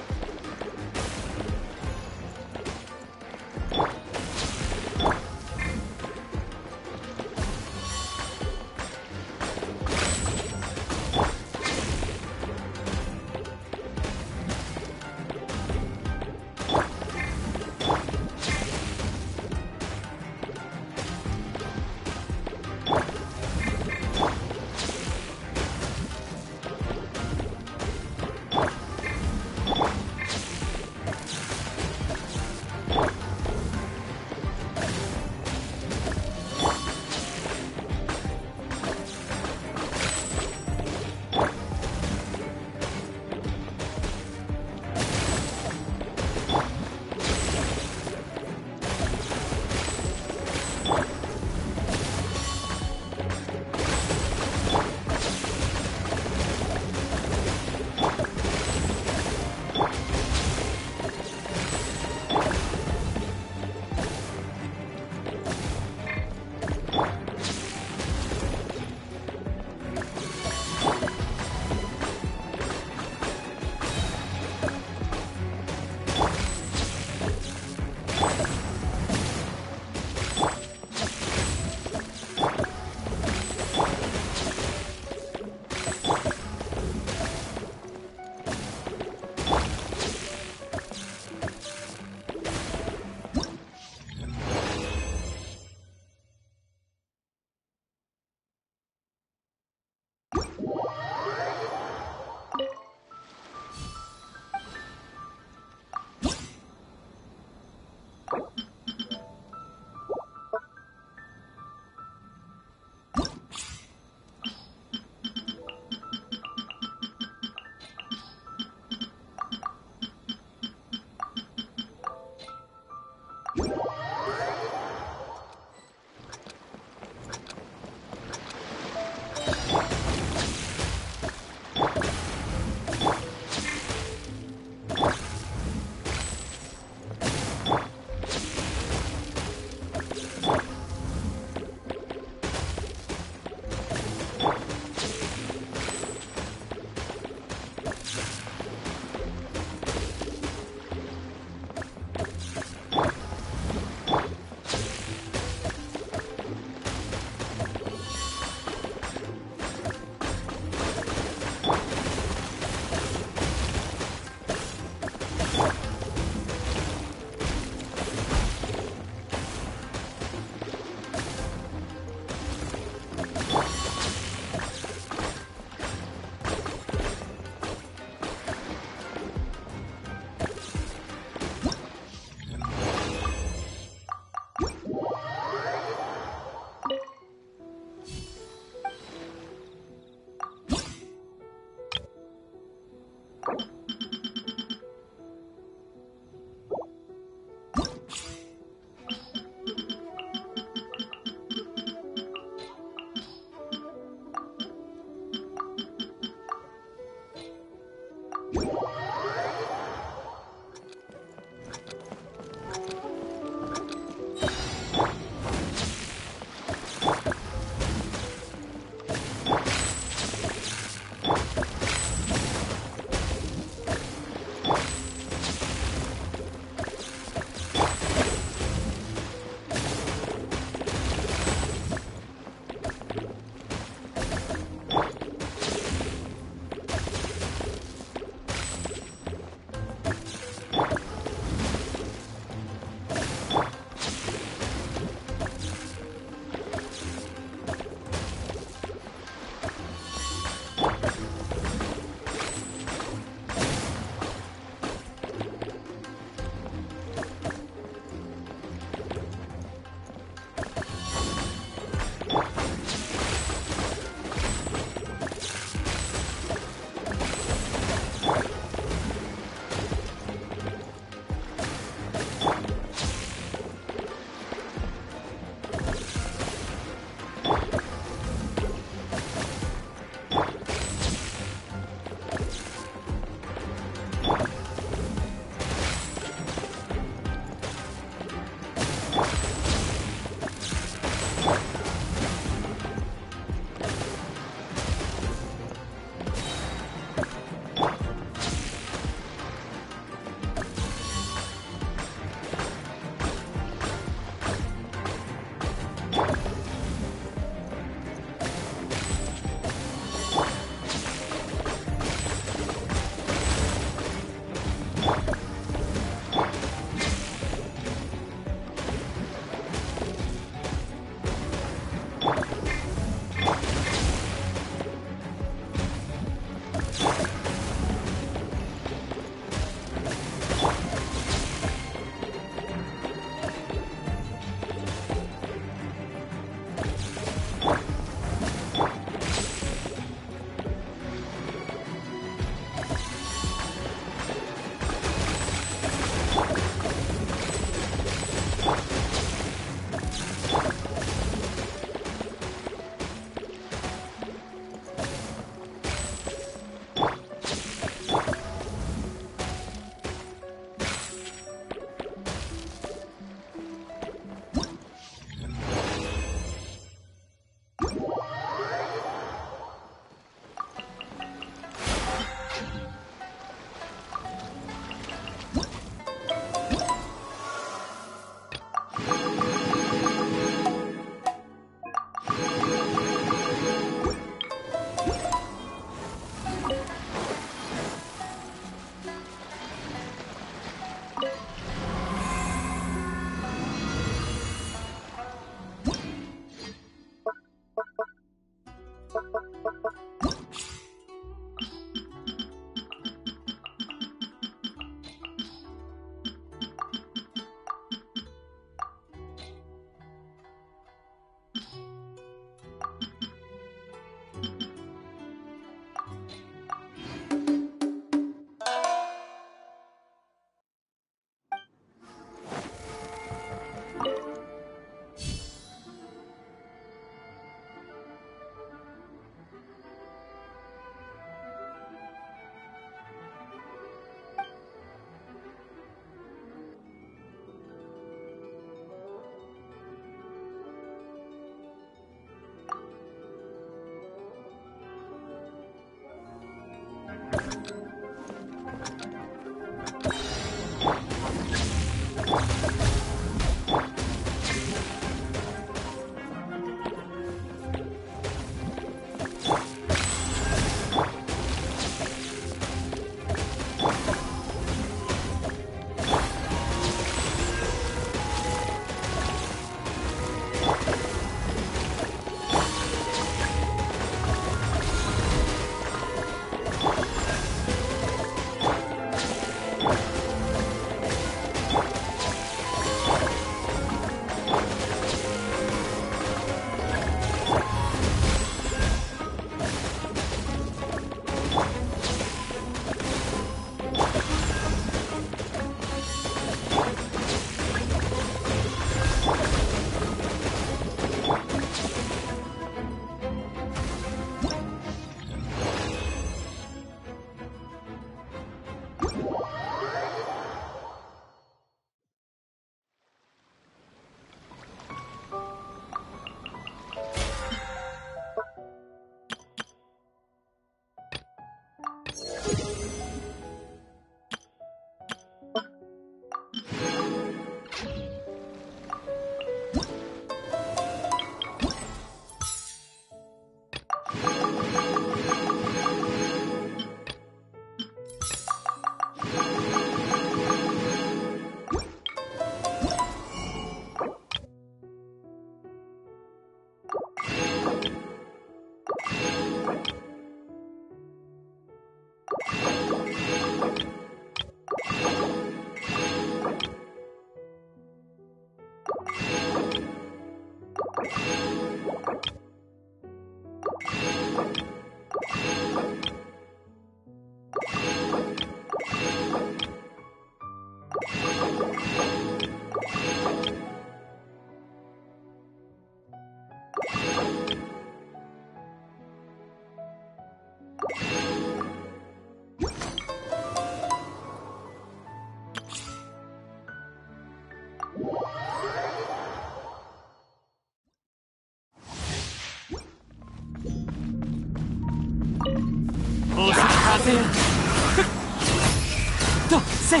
せい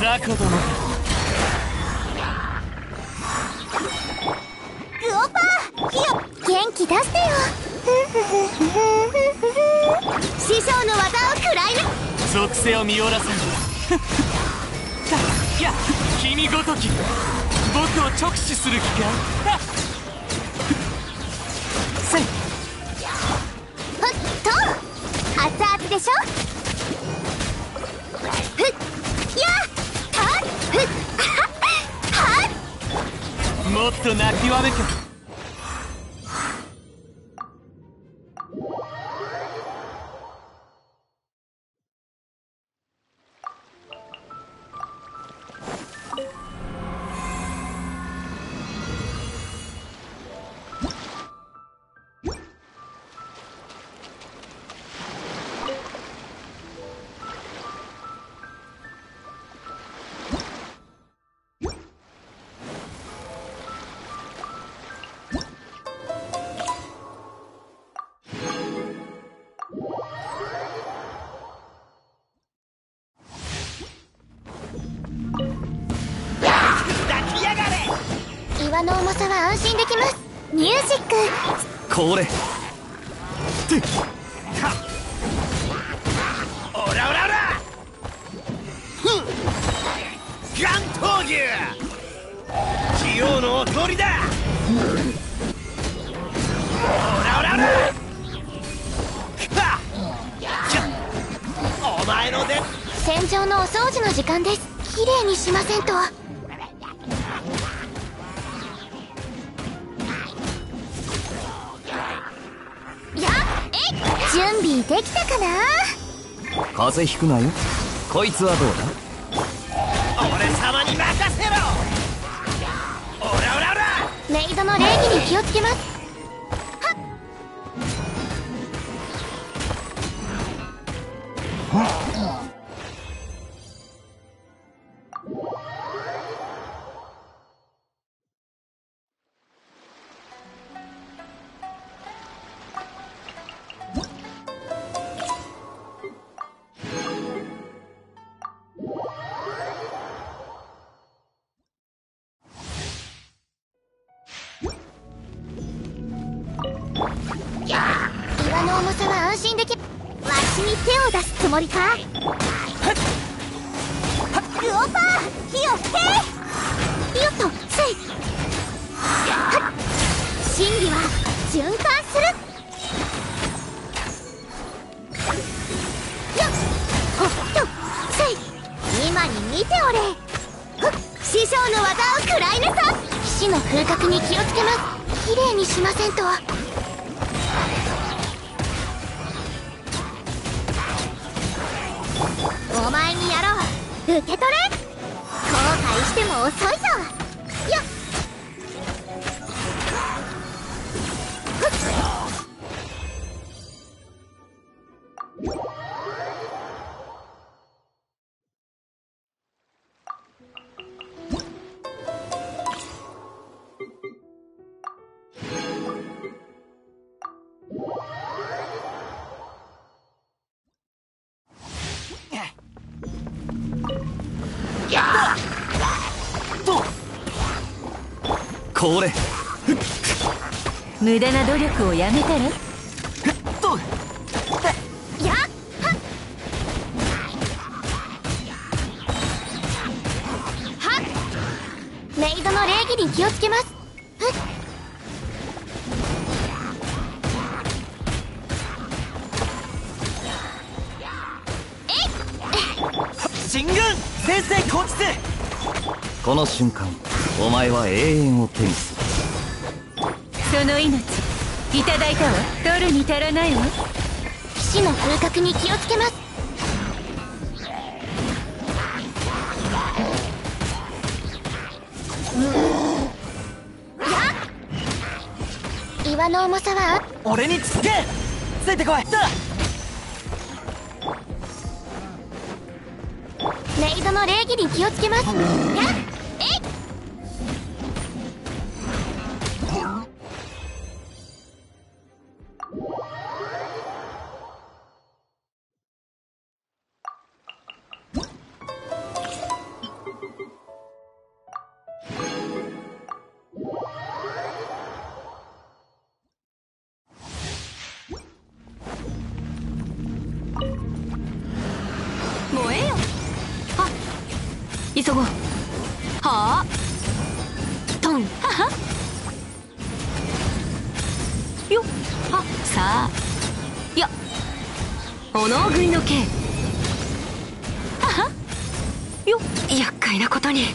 ザコ殿グオパーヒヨ元気出してよ。師匠の技を食らいな属性を見下ろさぬいや君ごとき。僕を直視する気か？せいふっと。熱々でしょ？っもっと泣きわめく風邪ひくなよ。こいつはどうだ？これ。無駄な努力をやめたら？メイドの礼儀に気をつけます。進軍！先生こっちで。この瞬間お前は永遠を手にする。その命いただいたわ。取るに足らないわ。騎士の風格に気をつけます。やっ。岩の重さは？俺につけ！ついてこい！だメイドの礼儀に気をつけます。やっお能食いの剣あは？よっ厄介なことに。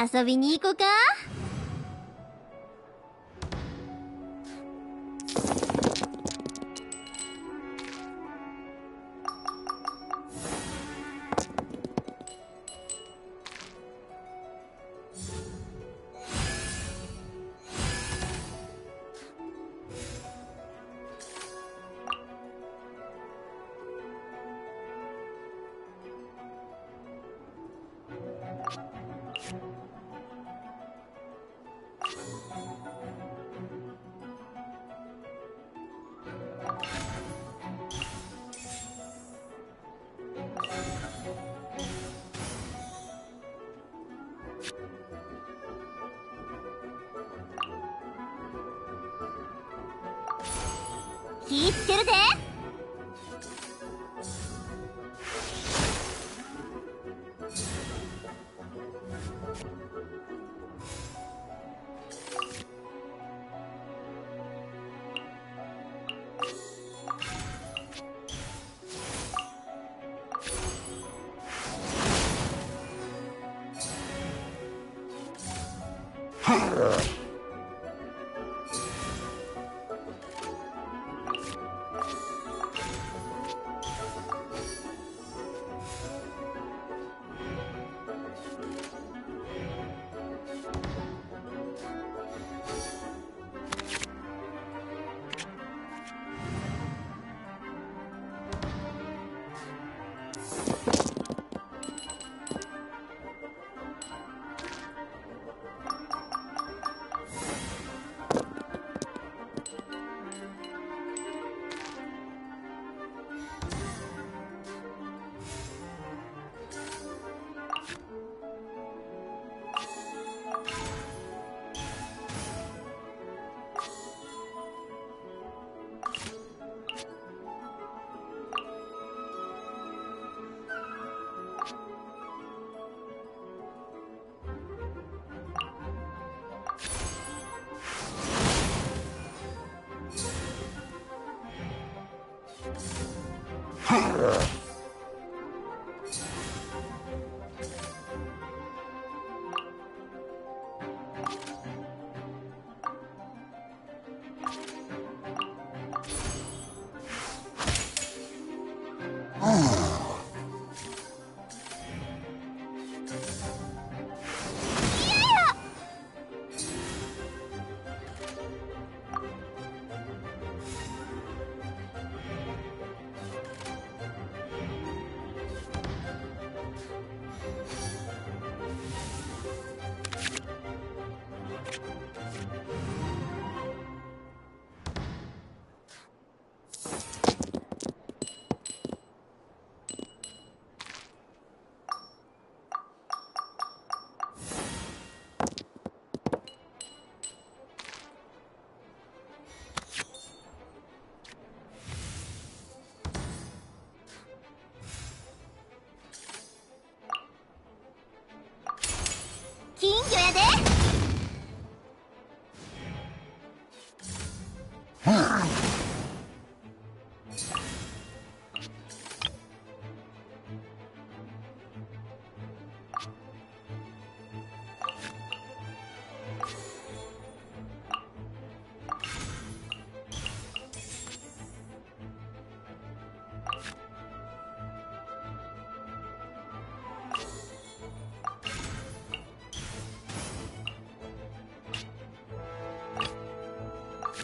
遊びに行こうか？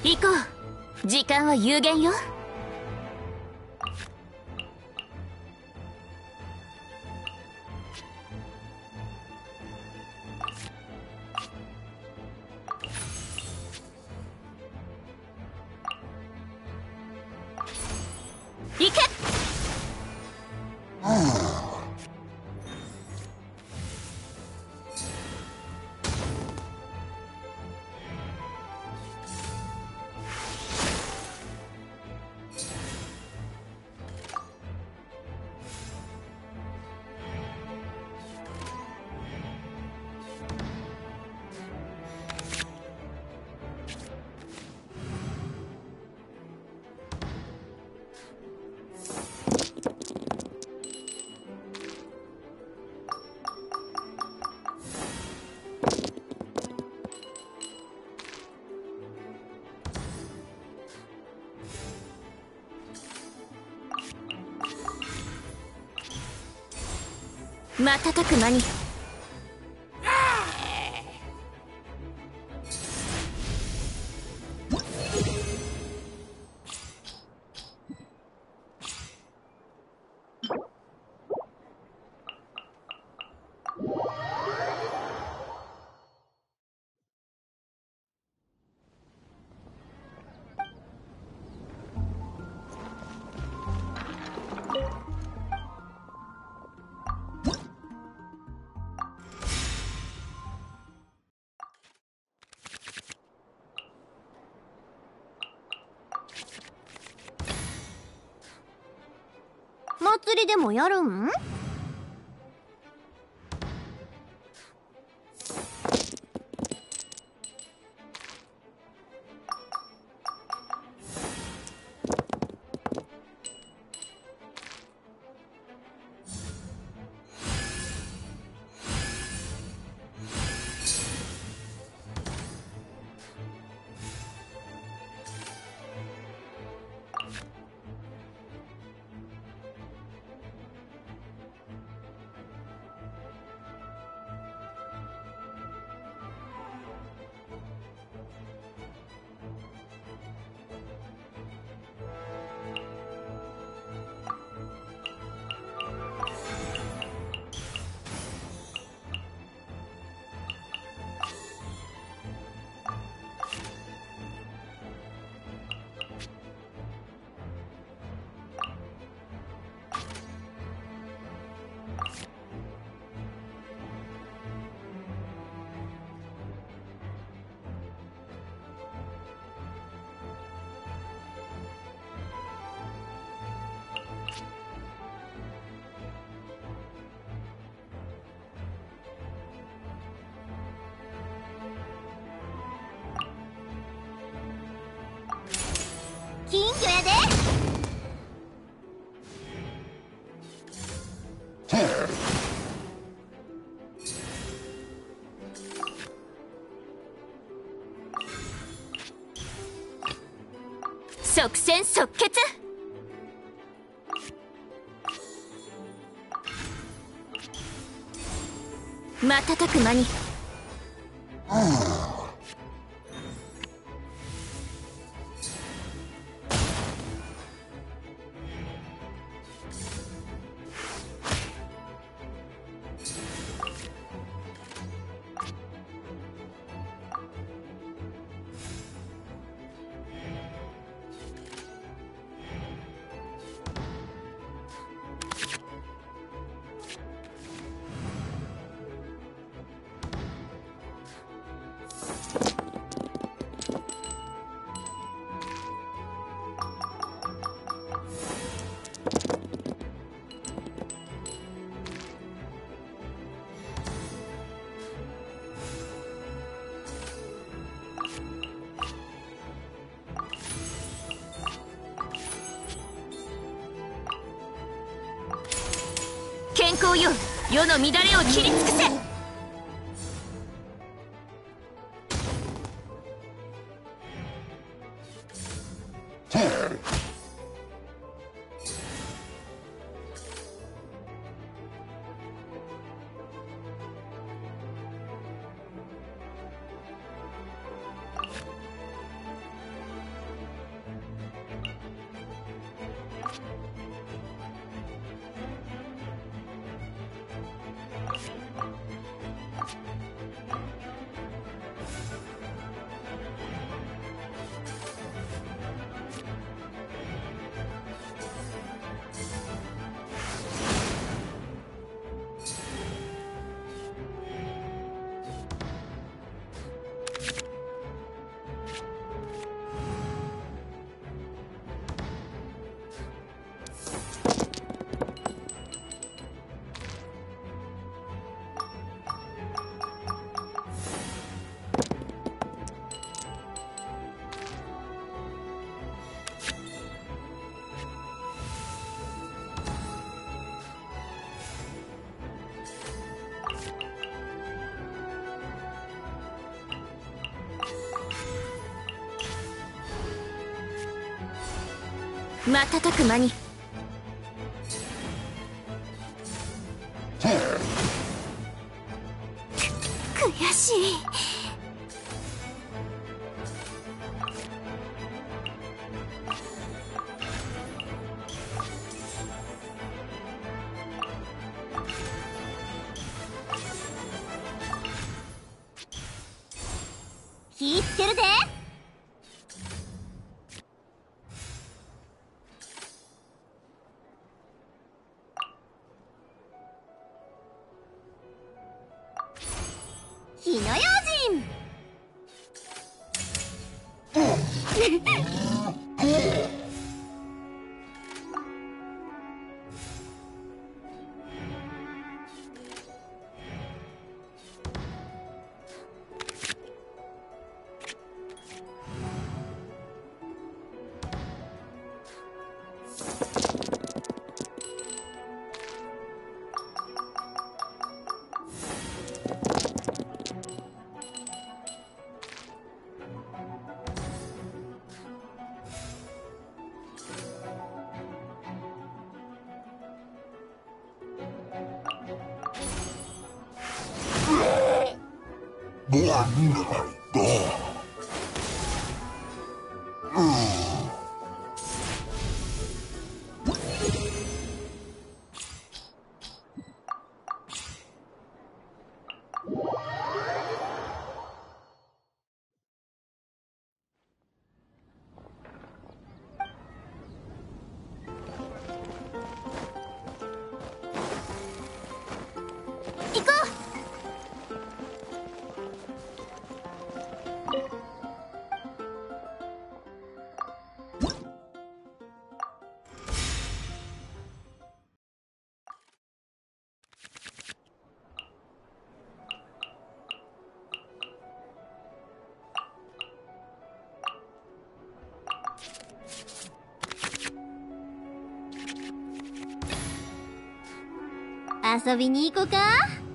行こう。時間は有限よ。瞬く間に。でもやるん？即戦即決。瞬く間に。の瞬く間に。行遊びに行こうか？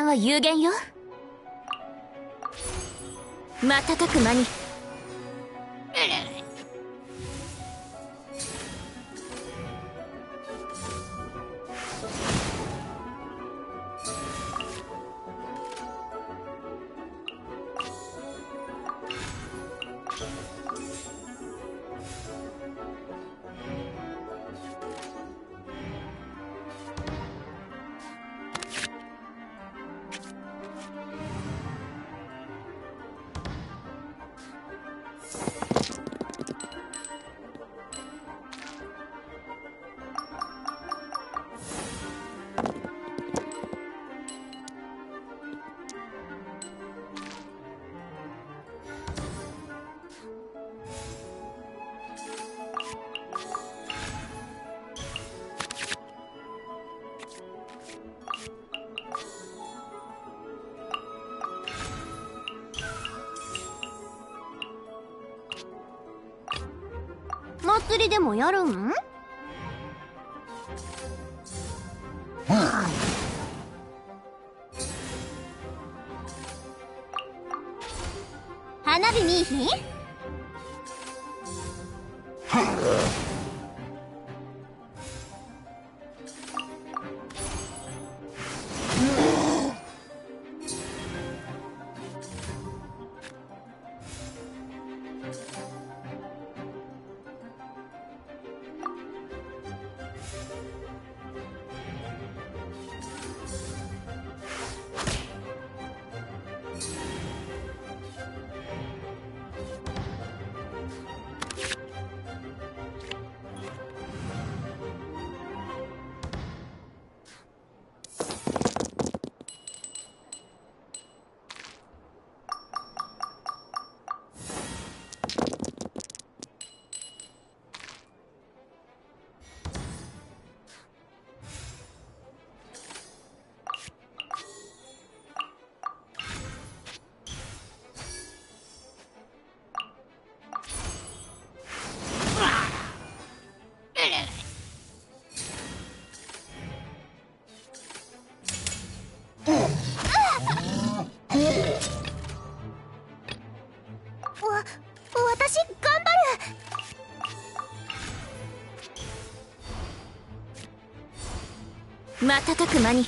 間は有限よ。瞬く間に瞬く間に。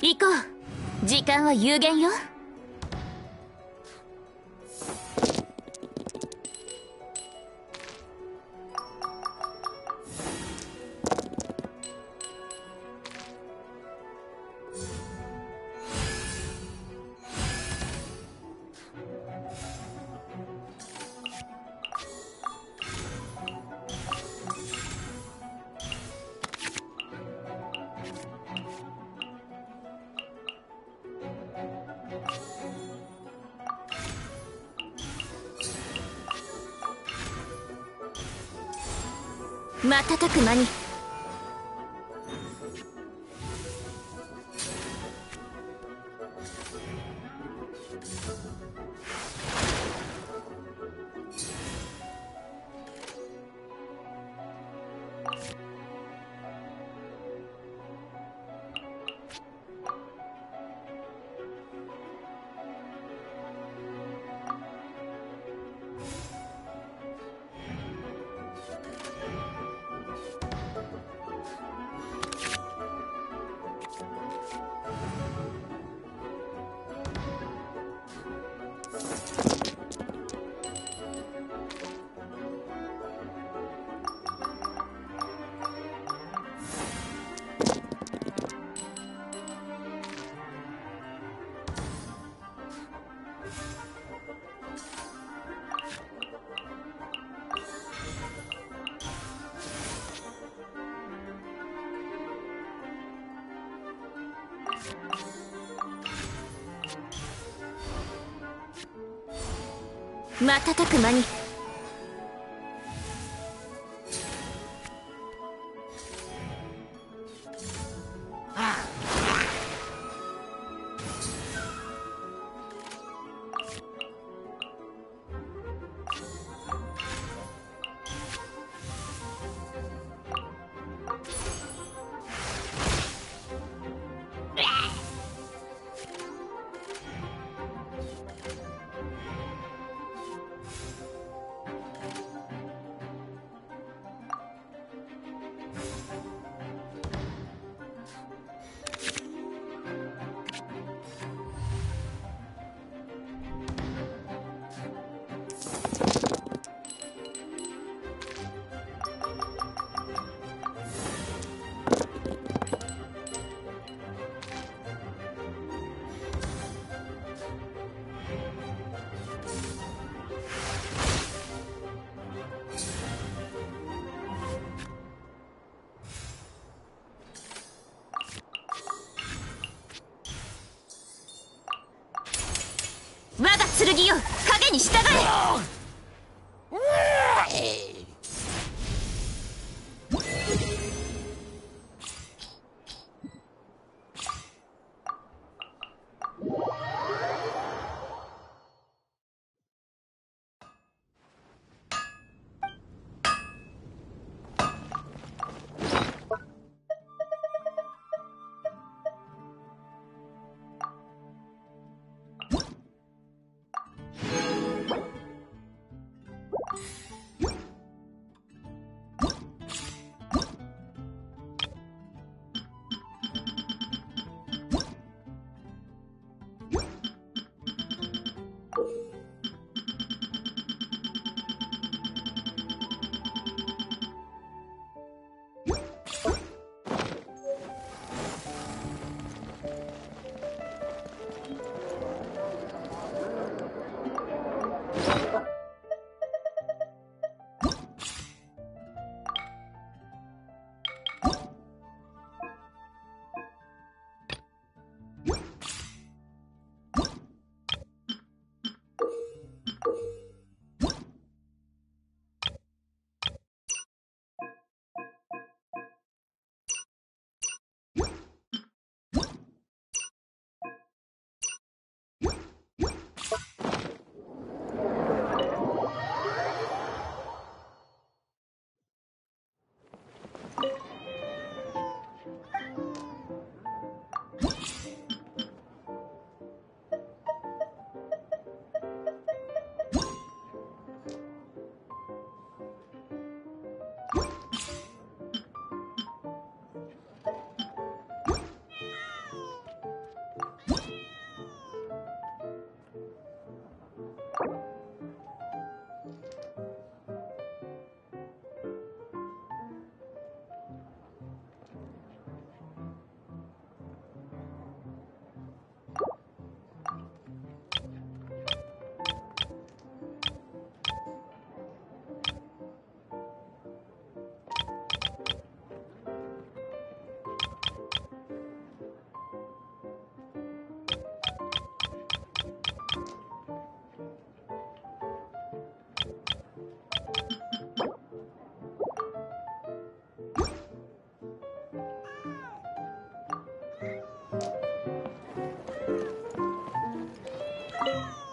行こう。時間は有限よ。瞬く間に。瞬く間に。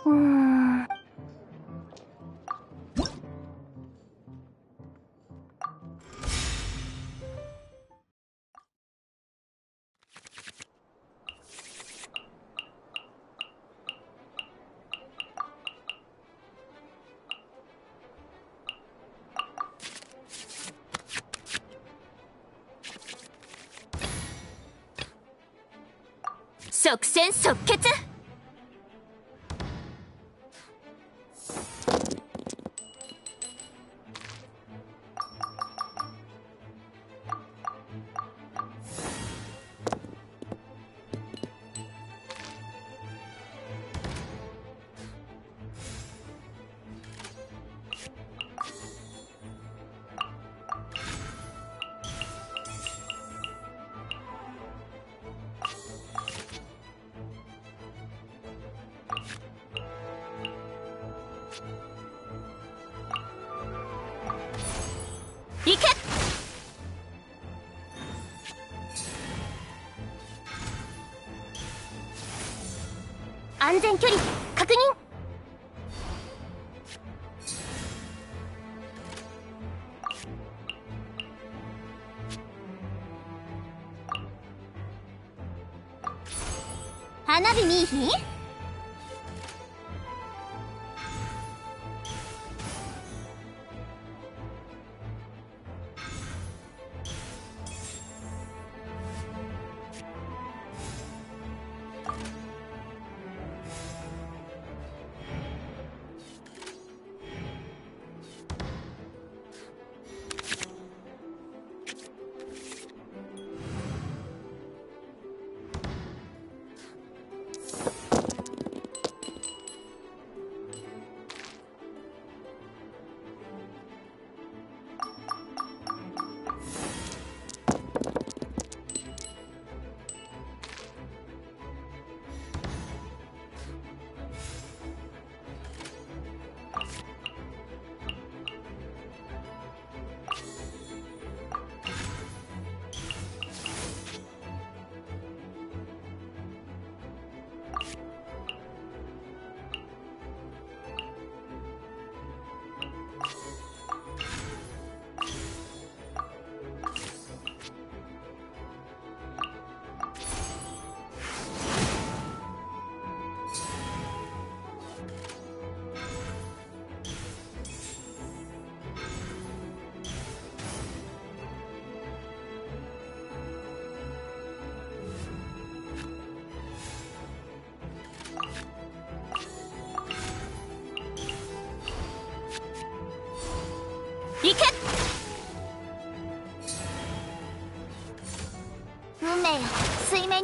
即戦即決。咦。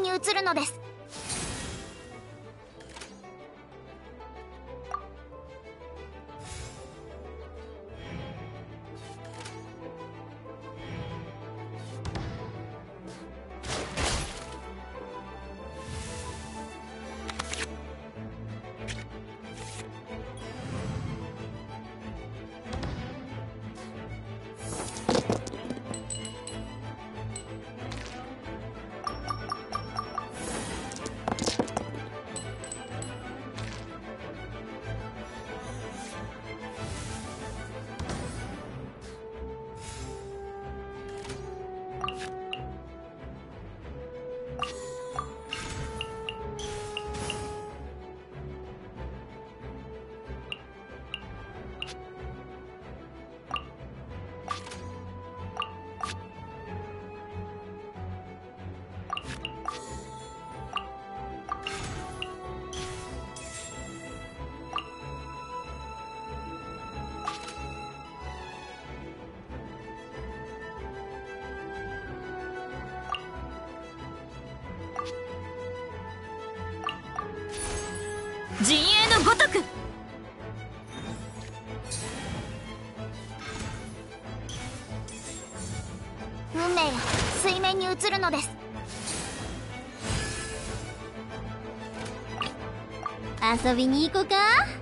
に移るのです。のです。遊びに行こか？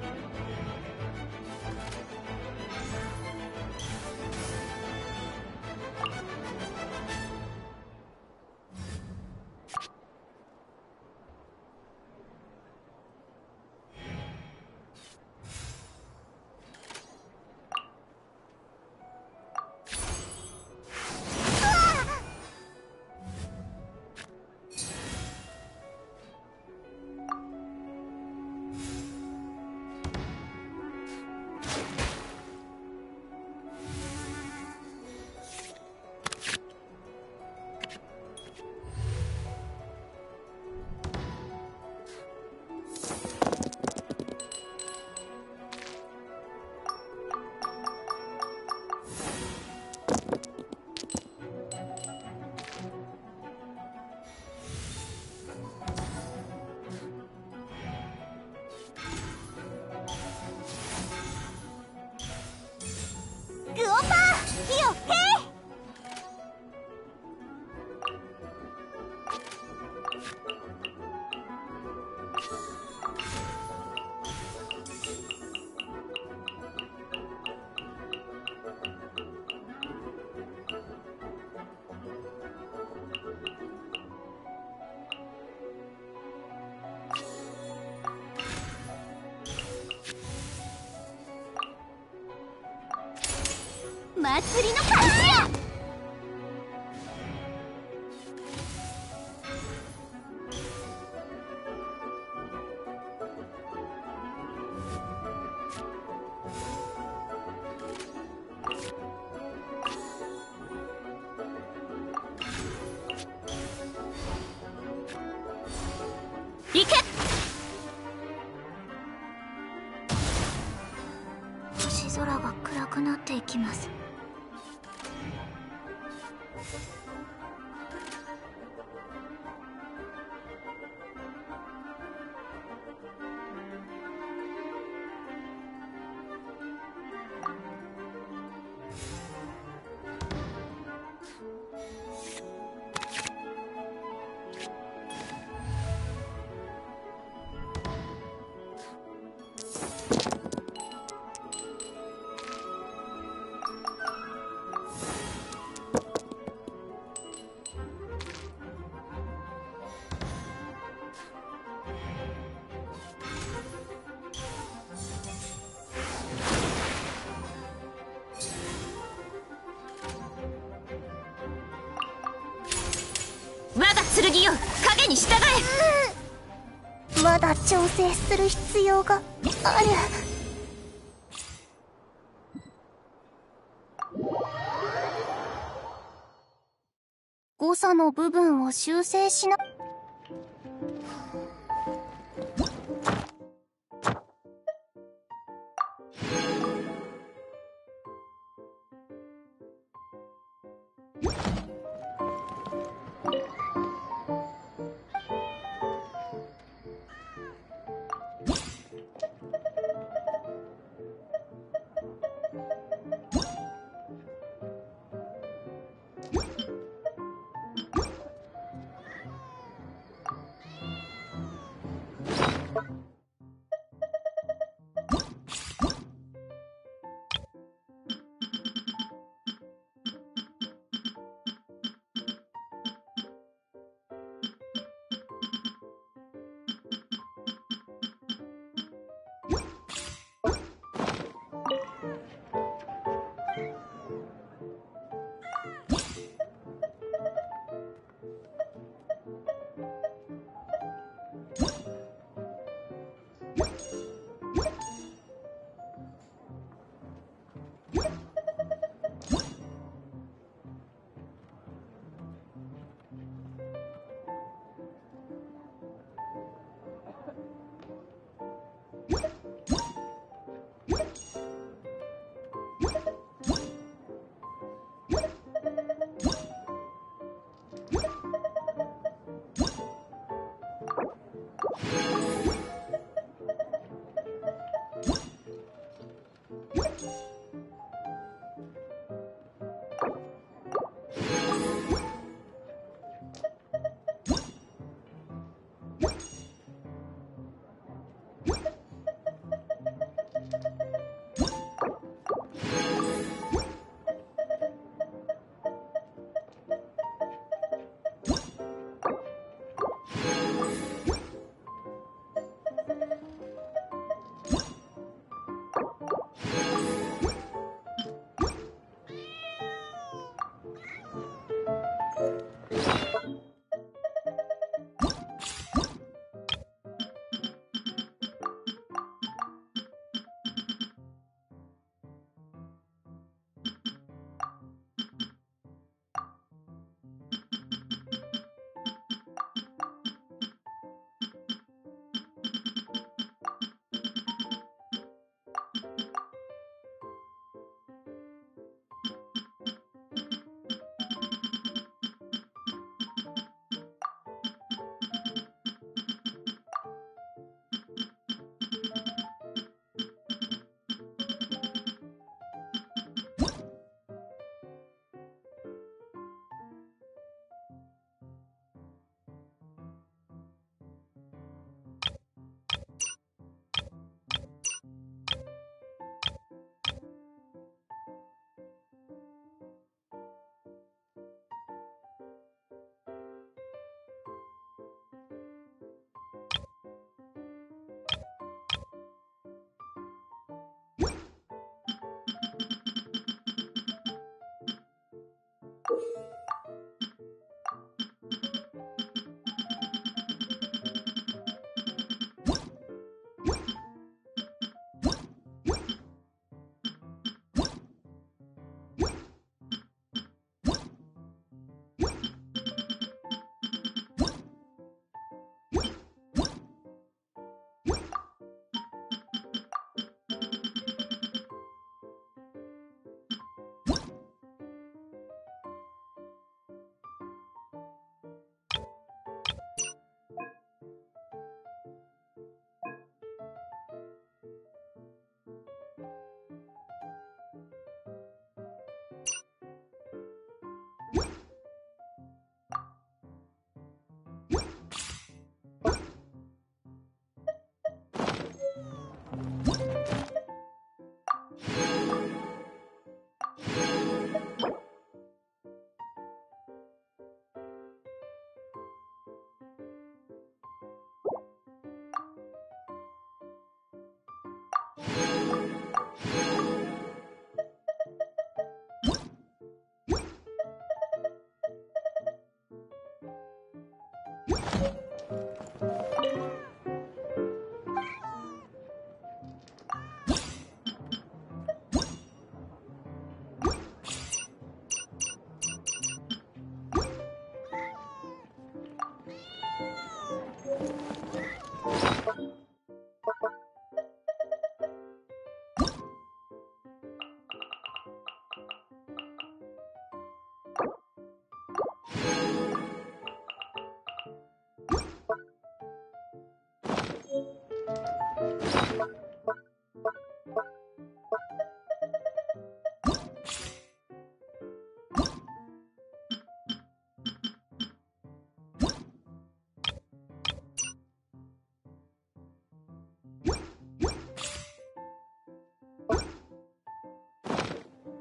剣よ。影に従え。まだ調整する必要がある。誤差の部分を修正しな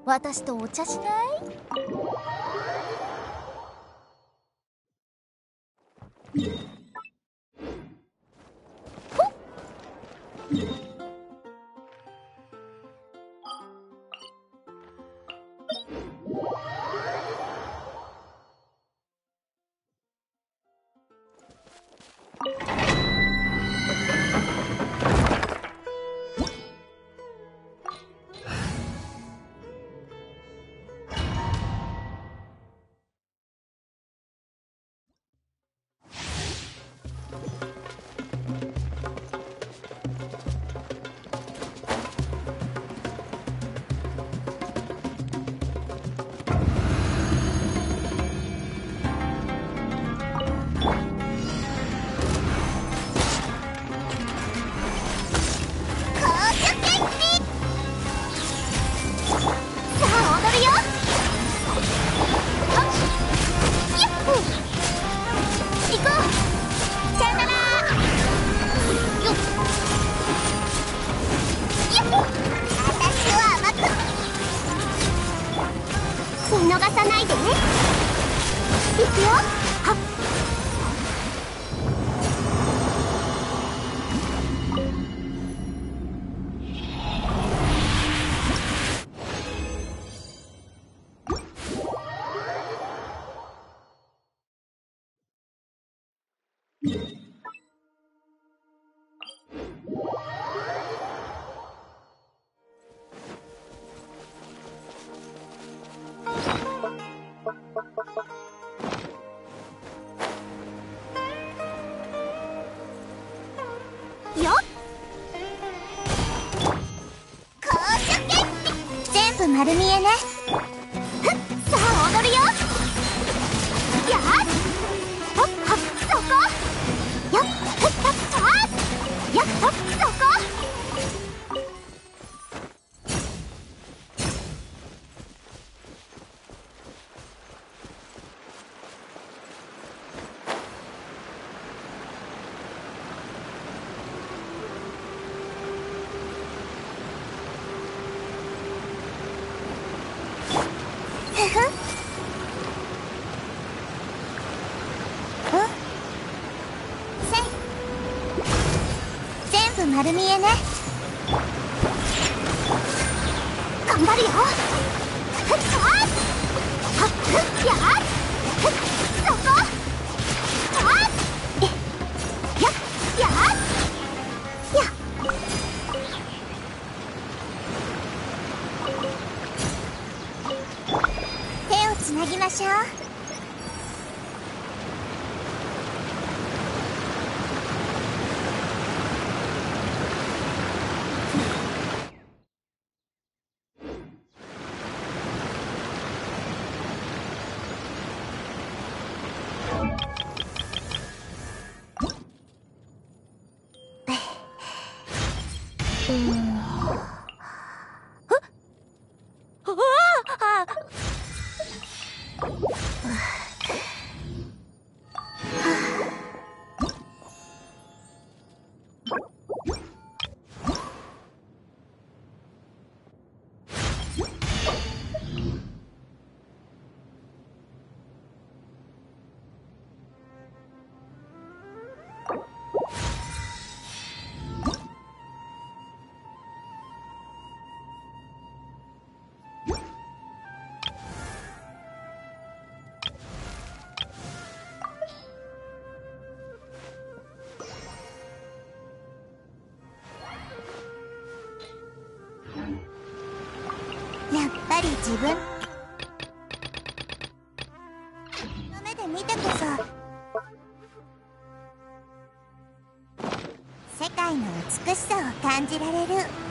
私とお茶しない？丸見えね。丸見えね。自分？の目で見てこそ世界の美しさを感じられる。